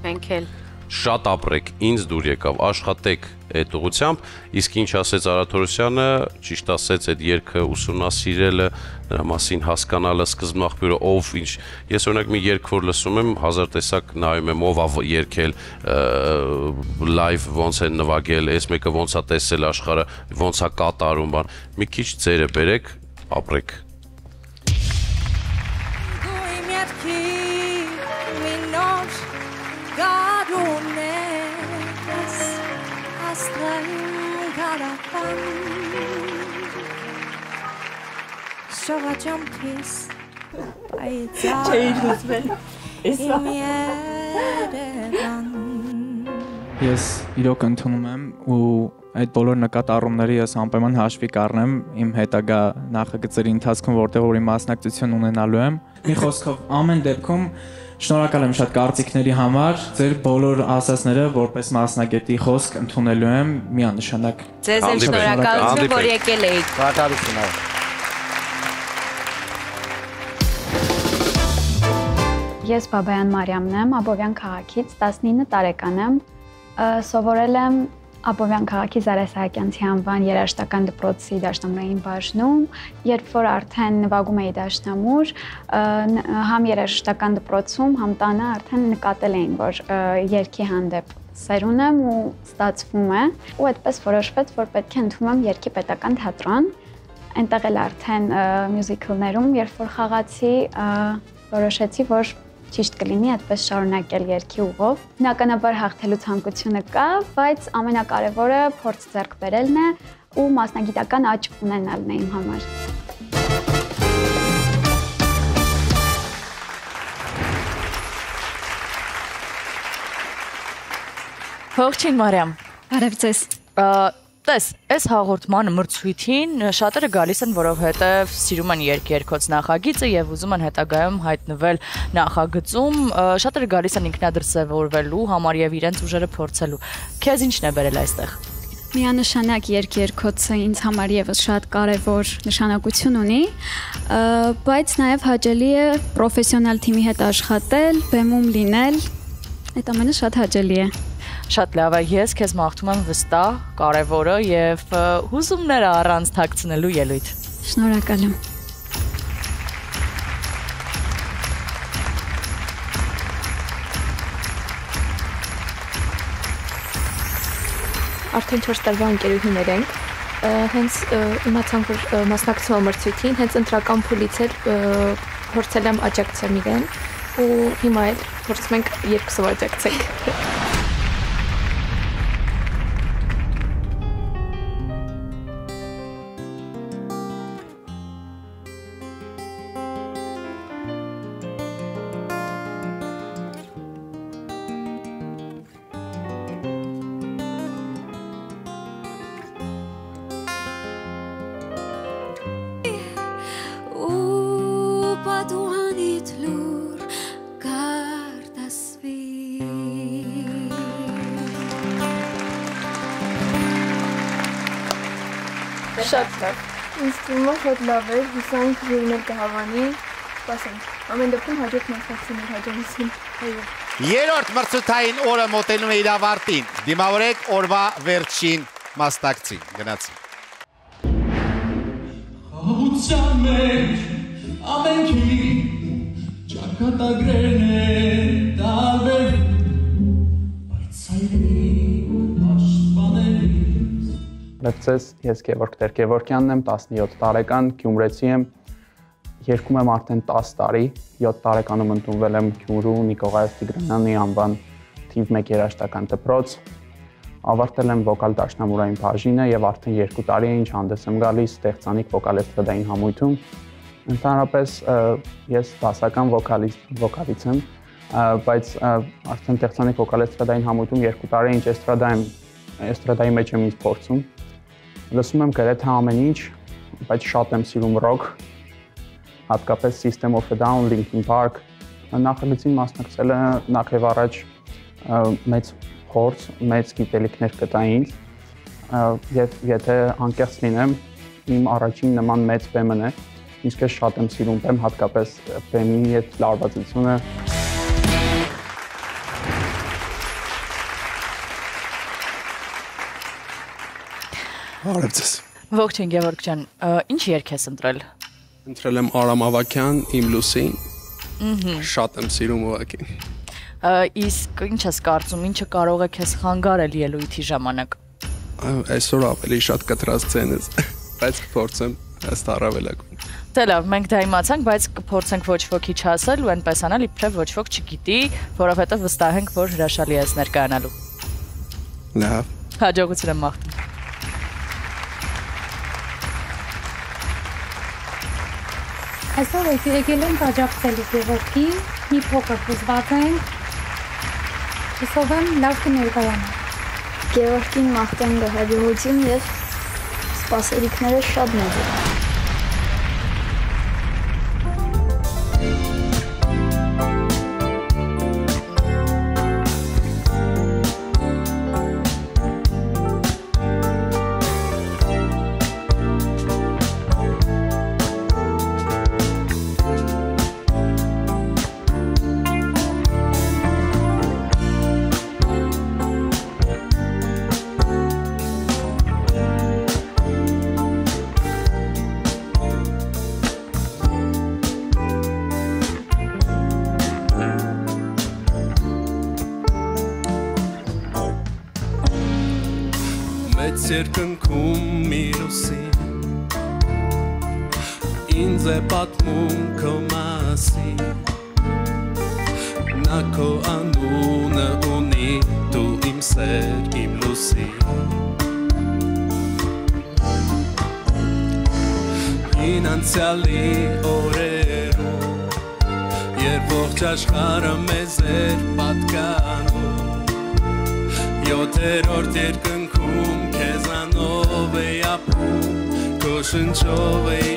Մենք էլ։ շատ ապրեք, ինձ դուր եկավ, աշխատեք այդ ուղությամբ, իսկ ինչ ասեց Արաթորոսյանը, ճիշտ ասեց այդ երգը ուսումնասիրելը, նրա մասին հասկանալը, սկզբնաղբյուրը ով ինչ, ես օրինակ մի երգ որ լսում եմ, հազար տեսակ նայում եմ ով ա երգել, լայվ ոնց են նվագել, այս մեկը ոնց է տեսել աշխարհը, ոնց է կատարում բան, մի քիչ ձերը բերեք, ապրեք Շողաճամփիս Չէի լուծվել։ Իմ Երևան Ես իրոք ընդունում եմ ու այդ բոլոր նկատառումները ես անպայման հաշվի կառնեմ իմ հետագա նախագծերի ընթացքում, որտեղ որ իմ մասնակցություն ունենալու եմ։ Մի խոսքով ամեն դեպքում շնորհակալ եմ շատ կարծիքների համար։ Ձեր բոլոր ասածները որպես մասնագետի խոսք ընդունելու եմ միանշանակ։ Ձեզ էլ շնորհակալություն, որ եկել եք։ Շնորհակալություն։ Ես Բաբայան Մարիամն եմ, Աբովյան քաղաքից, 19 տարեկան եմ։ Սովորել եմ Աբովյան քաղաքի Զարե Սահակյանցի անվան երաժշտական դպրոցի դաշնամուրային բաժնում, երբ որ արդեն նվագում էի դաշնամուր, համ երաժշտական դպրոցում, համ տանը արդեն նկատել էին, որ ը, երգի հանդեպ սեր ունեմ ու ստացվում է, ու այդպես որոշվեց, որ պետք է ընդունեմ երգի պետական թատրոն։ Այնտեղ էլ արդեն ը, մյուզիքլներում, երբ որ խաղացի, որոշեցի, որ ճիշտ կլինի այդպես շարունակել երկի ուղով։ Բնականաբար հաղթելու ցանկությունը կա, բայց ամենակարևորը փորձ ձեռք բերելն է ու մասնագիտական աճ ունենալն է իմ համար։ Ողջույն Մարիամ։ Բարև ձեզ։ Տես, այս հաղորդման մրցույթին շատերը գալիս են, որովհետև սիրում են երկ-երկոց նախագիծը եւ ուզում են հետագայում հայտնվել նախագծում, շատերը գալիս են ինքնադրսևորվելու համար եւ իրենց ուժերը փորձելու։ Քեզ ի՞նչն է բերել այստեղ։ Միանշանակ երկերկոցը ինձ համար եւս շատ կարեւոր նշանակություն ունի, բայց նաեւ հաճելի է պրոֆեսիոնալ թիմի հետ աշխատել, բեմում լինել։ Այդ ամենը շատ հաճելի է։ Շատ լավ է, ես քեզ մաղթում եմ վստահ, կարևորը եւ հուզումները առանց թաքցնելու ելույթ։ Շնորհակալ եմ։ Արդեն 4 տարվա ընկերուհիներ ենք։ Հենց ը, իմացանք, որ մասնակցում եմ մրցույթին, հենց ընտրական փուլից էլ փորձել եմ աջակցել իրեն ու հիմա էլ փորձում ենք երկուսով աջակցել։ Է շատ լավ է, հուսանք ժուրներ կհավանի։ Սպասենք։ Ամեն դեպքում հաջորդ մասնակցություններ հաջողություն։ Այո։ Երրորդ մրցութային օրը մոտենում է իր ավարտին։ Դիմավորեք օրվա վերջին մասնակցին։ Գնացի։ Խաղաղության մեջ ամենքի ճակատագրերն են տարբեր ձեզ, ես Գևորգ Տեր-Գևորգյանն եմ, 17 տարեկան, Գյումրեցի եմ, երկում եմ արդեն 10 տարի, 7 տարեկանում ընդունվել եմ Գյումրու Նիկողայոս Տիգրանյանի անվան թիվ 1 երաժշտական դպրոց, ավարտել եմ վոկալ դաշնամուրային բաժինը եւ արդեն 2 տարի է ինչ հանդես եմ գալիս ստեղծանիկ վոկալ էստրադային համույթում։ Ընդհանրապես ես դասական վոկալիստ վոկալից եմ, բայց արդեն ստեղծանիկ վոկալ էստրադային համույթում 2 տարի ինչ էստրադա եմ էստրադայի մեջ եմ ինձ փորձում։ Լսում եմ գրեթե ամեն ինչ, բայց շատ եմ սիրում ռոք, հատկապես System of a Down, Linkin Park։ Նախագծին մասնակցելը նախ եւ առաջ մեծ փորձ, մեծ գիտելիքներ կտա ինձ եւ եթե անկեղծ լինեմ, իմ առաջին նման մեծ բեմն է։ Իսկ ես շատ եմ սիրում բեմ, հատկապես բեմի այդ լարվածությունը։ Արև ձեզ։ Ողջույն Գևորգ ջան, ինչ երգ ես ընտրել։ Ընտրել եմ Արամ Ավակյան, Իմ Լուսին։ Ահա։ Շատ եմ սիրում ուղղակի։ Իսկ ինչ ես կարծում, ինչը կարող է քեզ խանգարել ելույթի ժամանակ։ Այսօր ավելի շատ կտրած ցենես, բայց կփորձեմ ըստ առավելակում։ Դե լավ, մենք դա իմացանք, բայց կփորձենք ոչ ոքի չասել ու այնպես անել, իբրև ոչ ոք չգիտի, որովհետև վստահ ենք, որ հրաշալի ես ներկայանալու։ Լավ։ Հաջողություն եմ մաղթում։ Այսօր եկել ենք աջակցելու Գևորգի, մի փոքր հուզված ենք։ Հուսով եմ լավ կներկայանա։ Գևորգին մաղթեմ հաջողություն եւ սպասելիքները շատ մեծ են։ երկնքում միրուսին ինձ է պատմում քո մասին նա քո անունը ունի դու իմ սեր իմ լուսին Հին անցյալի օրերում Երբ ողջ աշխարհը մեզ էր պատկանում Յոթերորդ երկնքում քեզանով էի ապրում Քո շնչով էի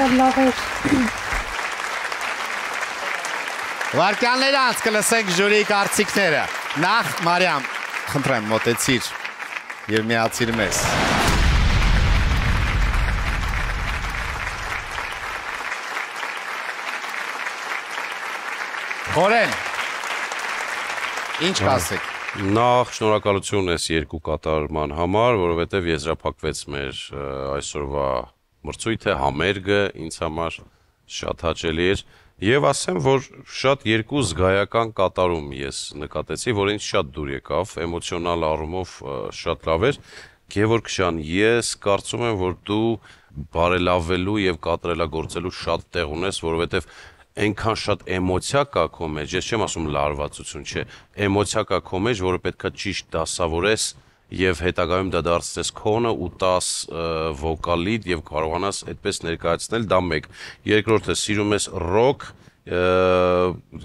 շատ լավ է։ Վարկյաններ անց կլսենք ժյուրիի կարծիքները։ Նախ Մարիամ, խնդրեմ մոտեցիր։ եւ միացիր մեզ։ Խորեն։ Ինչ կասեք։ Նախ շնորհակալություն ես երկու կատարման համար, որովհետև եզրափակվեց մեր այսօրվա մրցույթը, համերգը ինձ համար շատ հաճելի էր եւ ասեմ, որ շատ երկու զգայական կատարում ես նկատեցի, որ ինձ շատ դուր եկավ, էմոցիոնալ առումով շատ լավ էր։ Գևորգ ջան, ես կարծում եմ, որ դու բարելավելու եւ կատարելագործելու շատ տեղ ունես, որովհետեւ այնքան շատ էմոցիա կա քո մեջ, ես չեմ ասում լարվածություն, չէ, էմոցիա կա քո մեջ, որը պետքա ճիշտ դասավորես եւ հետագայում դա դարձնես քոնը ու տաս ը, վոկալիդ եւ կարողանաս այդպես ներկայացնել դա մեկ։ Երկրորդը սիրում ես ռոք,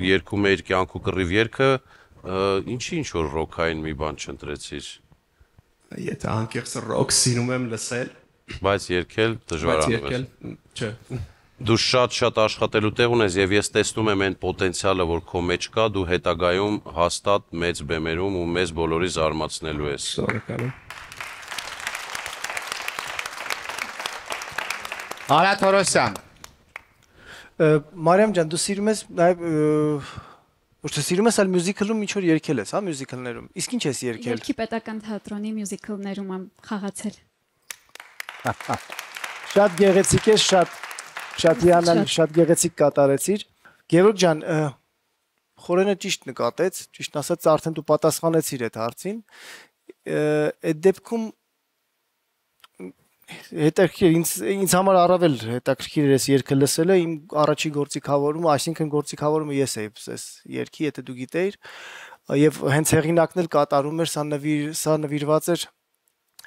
երկում էիր կյանքու կռիվ երգը, ինչի ինչ որ ռոքային մի բան չընտրեցիր։ Եթե անկեղծ ռոք սիրում եմ լսել, Բայց բայց դժվարանում է։ երկել չէ։ Դու շատ-շատ աշխատելու տեղ ունես եւ ես տեսնում եմ այն պոտենցիալը, որ քո մեջ կա, դու հետագայում հաստատ մեծ բեմերում ու մեզ բոլորի զարմացնելու ես։ Շնորհակալ եմ։ Արա Թորոսյան։ Մարիամ ջան, դու սիրում ես նաև ը, ոչ թե սիրում ես, այլ մյուզիկլում ինչ որ երգել ես, հա, մյուզիկլներում։ Իսկ ինչ ես երգել։ Երգի պետական թատրոնի մյուզիկլներում եմ խաղացել։ Շատ գեղեցիկ է, շատ շատ հիանալի, շատ գեղեցիկ կատարեցիր։ Գևորգ ջան, խորենը ճիշտ նկատեց, ճիշտ ասած արդեն դու պատասխանեցիր այդ հարցին։ Այդ դեպքում հետաքրքիր ինձ ինձ համար առավել հետաքրքիր էր այս երգը լսելը իմ առաջի գործիքավորումը, այսինքն գործիքավորումը ես էի այս երգի, եթե դու գիտեիր, եւ հենց հեղինակն էլ կատարում էր, սա նվիր, սա նվիրված էր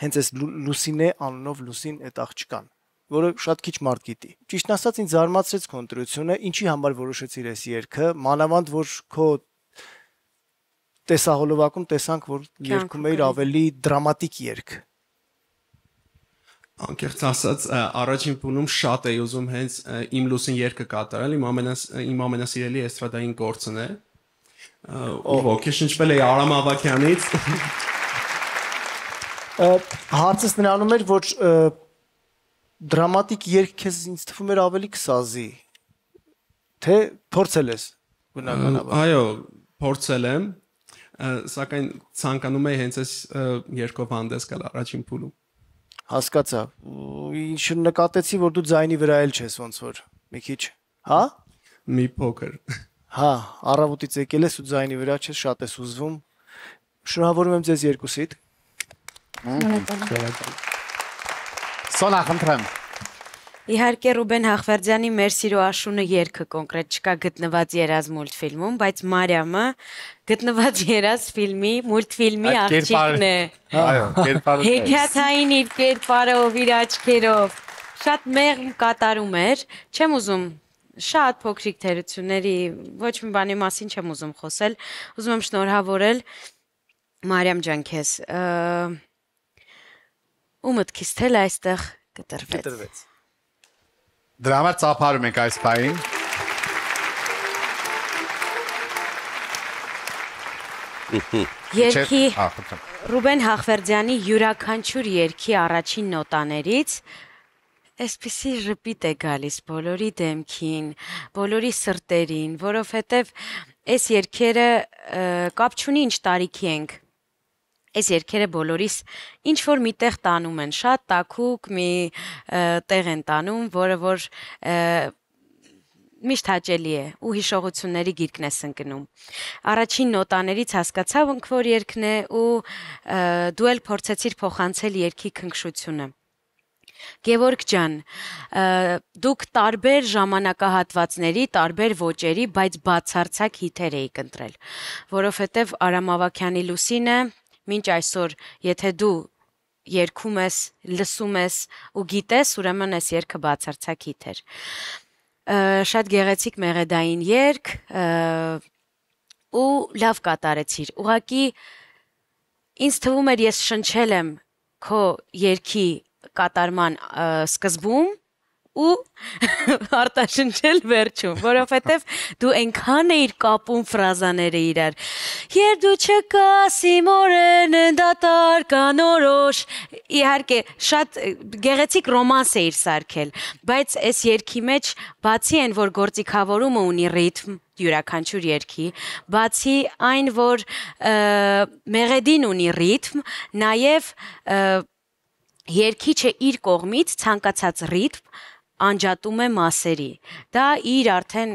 հենց այս Լու- Լուսինե անունով Լուսին այդ աղջկան որը շատ քիչ մարդ գիտի։ Ճիշտն ասած ինձ զարմացրեց քո ընտրությունը, ինչի համար որոշեցիր այս երգը, մանավանդ որ քո տեսահոլովակում տեսանք, որ երգում էիր ավելի դրամատիկ երգ։ Անկեղծ ասած, առաջին փուլում շատ էի ուզում հենց իմ լուսին երգը կատարել, իմ ամենաս իմ ամենասիրելի էստրադային գործն է։ Ա, Ու ոգեշնչվել էի Արամ Ավակյանից։ Հարցս նրանում էր, որ դրամատիկ երգ քեզ ինձ թվում էր ավելի կսազի։ Թե փորձել ես բնականաբար։ Այո, փորձել եմ, սակայն ցանկանում էի հենց այս երկով հանդես գալ առաջին փուլում։ Հասկացա։ Ինչ նկատեցի, որ դու ձայնի վրա էլ չես ոնց որ մի քիչ, հա? Մի փոքր։ Հա, առավոտից եկել ես ու ձայնի վրա չես շատ ես ուզվում։ Շնորհավորում եմ ձեզ երկուսիդ։ Սոնա խնդրեմ։ Իհարկե Ռուբեն Հախվերդյանի Մեր սիրո աշունը երգը կոնկրետ չկա գտնված երազ մուլտֆիլմում, բայց Մարիամը գտնված երազ ֆիլմի, մուլտֆիլմի աղջիկն է։ կերպարը- Այո, կերպարը Հեքիաթային իր կերպարով, իր աչքերով շատ մեղմ կատարում էր։ Չեմ ուզում շատ փոքրիկ թերությունների ոչ մի բանի մասին չեմ ուզում խոսել։ Ուզում եմ շնորհավորել Մարիամ ջան քեզ։ ը, Ու մտքից թել այստեղ կտրվեց։ Կտրվեց։ Դրա համար ծափարում ենք այս փային։ Երկի Ռուբեն Հախվերդյանի յուրաքանչյուր երկի առաջին նոտաներից այսպեսի ժպիտ է գալիս բոլորի դեմքին, բոլորի սրտերին, որովհետև այս երկերը կապ չունի ինչ տարիքի ենք։ Այս երկերը բոլորիս ինչ որ միտեղ տանում են, շատ տակուկ մի տեղ են տանում, որը որ միշտ հաճելի է ու հիշողությունների գիրկն ես ընկնում։ Առաջին նոտաներից հասկացա, ոնք որ երկն է ու դու էլ փորձեցիր փոխանցել երկի քնքշությունը։ Գևորգ ջան, դուք տարբեր ժամանակահատվածների, տարբեր ոճերի, բայց բացարձակ հիթեր էիք ընտրել, որովհետև Արամ Ավակյանի Լուսինը մինչ այսօր, եթե դու երգում ես, լսում ես ու գիտես, ուրեմն այս երգը բացարձակ հիթեր։ Ը, Շատ գեղեցիկ մեղեդային երգ ու լավ կատարեցիր։ Ուղղակի ինձ թվում էր ես շնչել եմ քո երկի կատարման սկզբում ու արտաշնչել վերջում, որովհետև դու այնքան էիր կապում ֆրազաները իրար։ Եր դու չկաս իմ օրեն դատար կանորոշ։ Իհարկե, շատ գեղեցիկ ռոմանս էիր սարքել, բայց այս երգի մեջ բացի այն, որ գործիքավորումը ունի ռիթմ, յուրաքանչյուր երգի, բացի այն, որ մեղեդին ունի ռիթմ, նաև երգիչը իր կողմից ցանկացած ռիթմ անջատում է մասերի։ Դա իր արդեն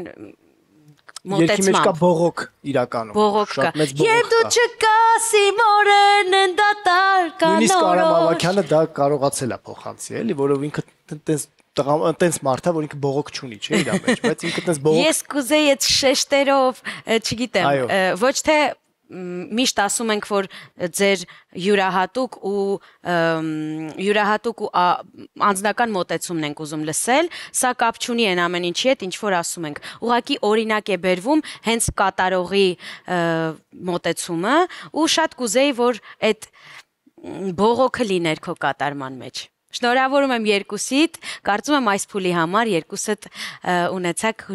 Երկի մեջ կա բողոք իրականում։ Բողոք կա։ Եվ դու կա։ չկաս իմ օրեն ընդատար Նույնիսկ Արամ կանորոշ։ Ավակյանը դա կարողացել է փոխանցի, էլի, որով ինքը տես տղա տես մարդ է, որ ինքը բողոք չունի, չէ՞ իր մեջ, բայց ինքը տես բողոք Ես կուզեի այդ շեշտերով, չգիտեմ, ոչ թե միշտ ասում ենք, որ ձեր յուրահատուկ ու յուրահատուկ ու անձնական մոտեցումն ենք ուզում լսել, սա կապ չունի այն ամեն ինչի հետ, ինչ որ ասում ենք։ Ուղղակի օրինակ է բերվում հենց կատարողի մոտեցումը ու շատ կուզեի, որ այդ բողոքը լիներ քո կատարման մեջ։ Շնորհավորում եմ երկուսիդ, կարծում եմ այս փուլի համար երկուսդ ունեցաք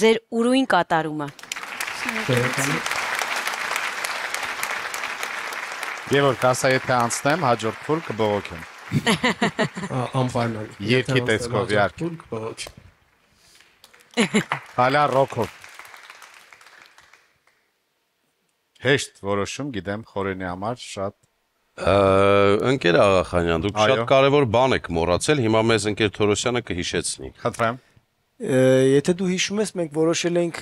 ձեր ուրույն կատարումը։ Եվ կասա եթե անցնեմ հաջորդ փուլ կբողոքեմ։ Անպայման։ Երկի տեսքով իհարկե։ Փուլ կբողոք։ Հալա ռոքով։ Հեշտ որոշում, գիտեմ, խորենի համար շատ Ընկեր Աղախանյան, դուք շատ կարևոր բան եք մոռացել, հիմա մեզ ընկեր Թորոսյանը կհիշեցնի։ Խնդրեմ։ Եթե դու հիշում ես, մենք որոշել ենք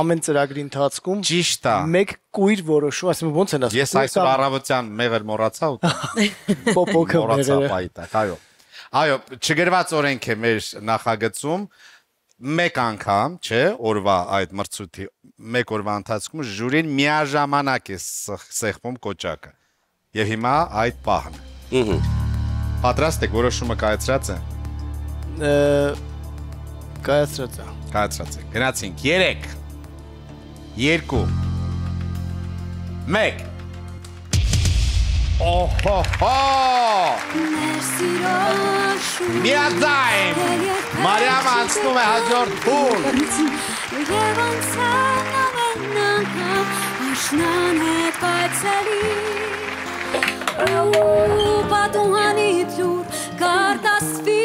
ամեն ծրագրի ընթացքում ճիշտ է մեկ կույր որոշում, ասում ոնց են ասում։ Ես այսօր առավոտյան մեղր մոռացա ու մոռացա մեղրը։ պայտակ, այո։ Այո, չգրված օրենք է մեր նախագծում մեկ անգամ, չէ, օրվա այդ մրցույթի մեկ օրվա ընթացքում ժյուրին միաժամանակ է սեղմում կոճակը։ Եվ հիմա այդ պահն Ուհ։ Պատրաստ եք որոշումը կայացրած է։ Ը, Կայացրած է։ Կայացրած է։ Գնացինք 3 2 1 Օհո հո Միաձայն Մարիամ անցնում է հաջորդ փուլ Եվ անցան ամեն անգամ աշնան հետ կայցելի Ու պատուհանից յուր կարտասվի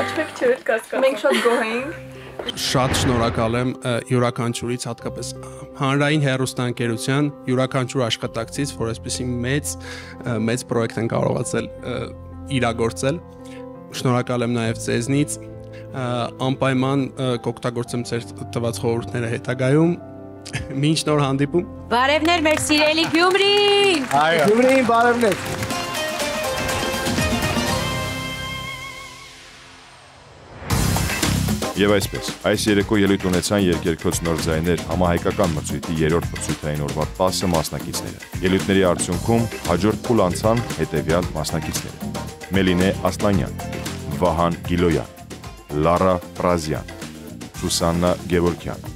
Ոչ մեկ չէր կասկածում։ Մենք շատ գոհ էինք։ Շատ շնորհակալ եմ յուրաքանչյուրից հատկապես հանրային հերոստանգերության յուրաքանչյուր աշխատակցից, որ այսպեսի մեծ մեծ պրոյեկտ են կարողացել իրագործել։ Շնորհակալ եմ նաև ձեզնից ը, անպայման կօգտագործեմ ձեր տված խորհուրդները հետագայում։ Մինչ նոր հանդիպում։ Բարևներ մեր սիրելի Գյումրին։ Այո։ Գյումրին բարևներ։ Եվ այսպես, այս երեկո ելույթ ունեցան երկերքոց նոր ձայներ համահայկական մրցույթի երրորդ մրցույթային օրվա 10 մասնակիցները։ Ելույթների արդյունքում հաջորդ փուլ անցան հետևյալ մասնակիցները. Մելինե Ասլանյան, Վահան Գիլոյան, Լարա Ֆրազյան, Սուսաննա Գևորքյան,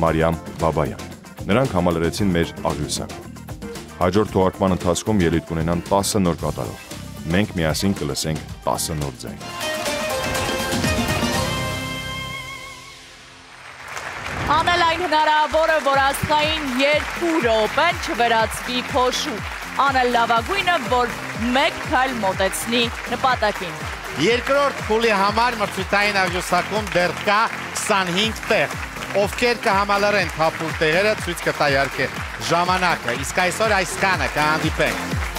Մարիամ Բաբայան։ Նրանք համալրեցին մեր աղյուսակը։ Հաջորդ թողարկման ընթացքում ելույթ կունենան 10 նոր կատարող։ Մենք միասին կլսենք 10 նոր ձայն։ Անելայն հնարավորը, որ աստղային երկու րոպեն չվերածվի փոշու։ Անել լավագույնը, որ մեկ քայլ մոտեցնի նպատակին։ Երկրորդ փուլի համար մրցութային աղյուսակում դեռ կա 25 տեղ։ Ովքեր կհամալրեն թափուլ տեղերը ցույց կտա իհարկե ժամանակը։ Իսկ այսօր այսքանը կհանդիպենք։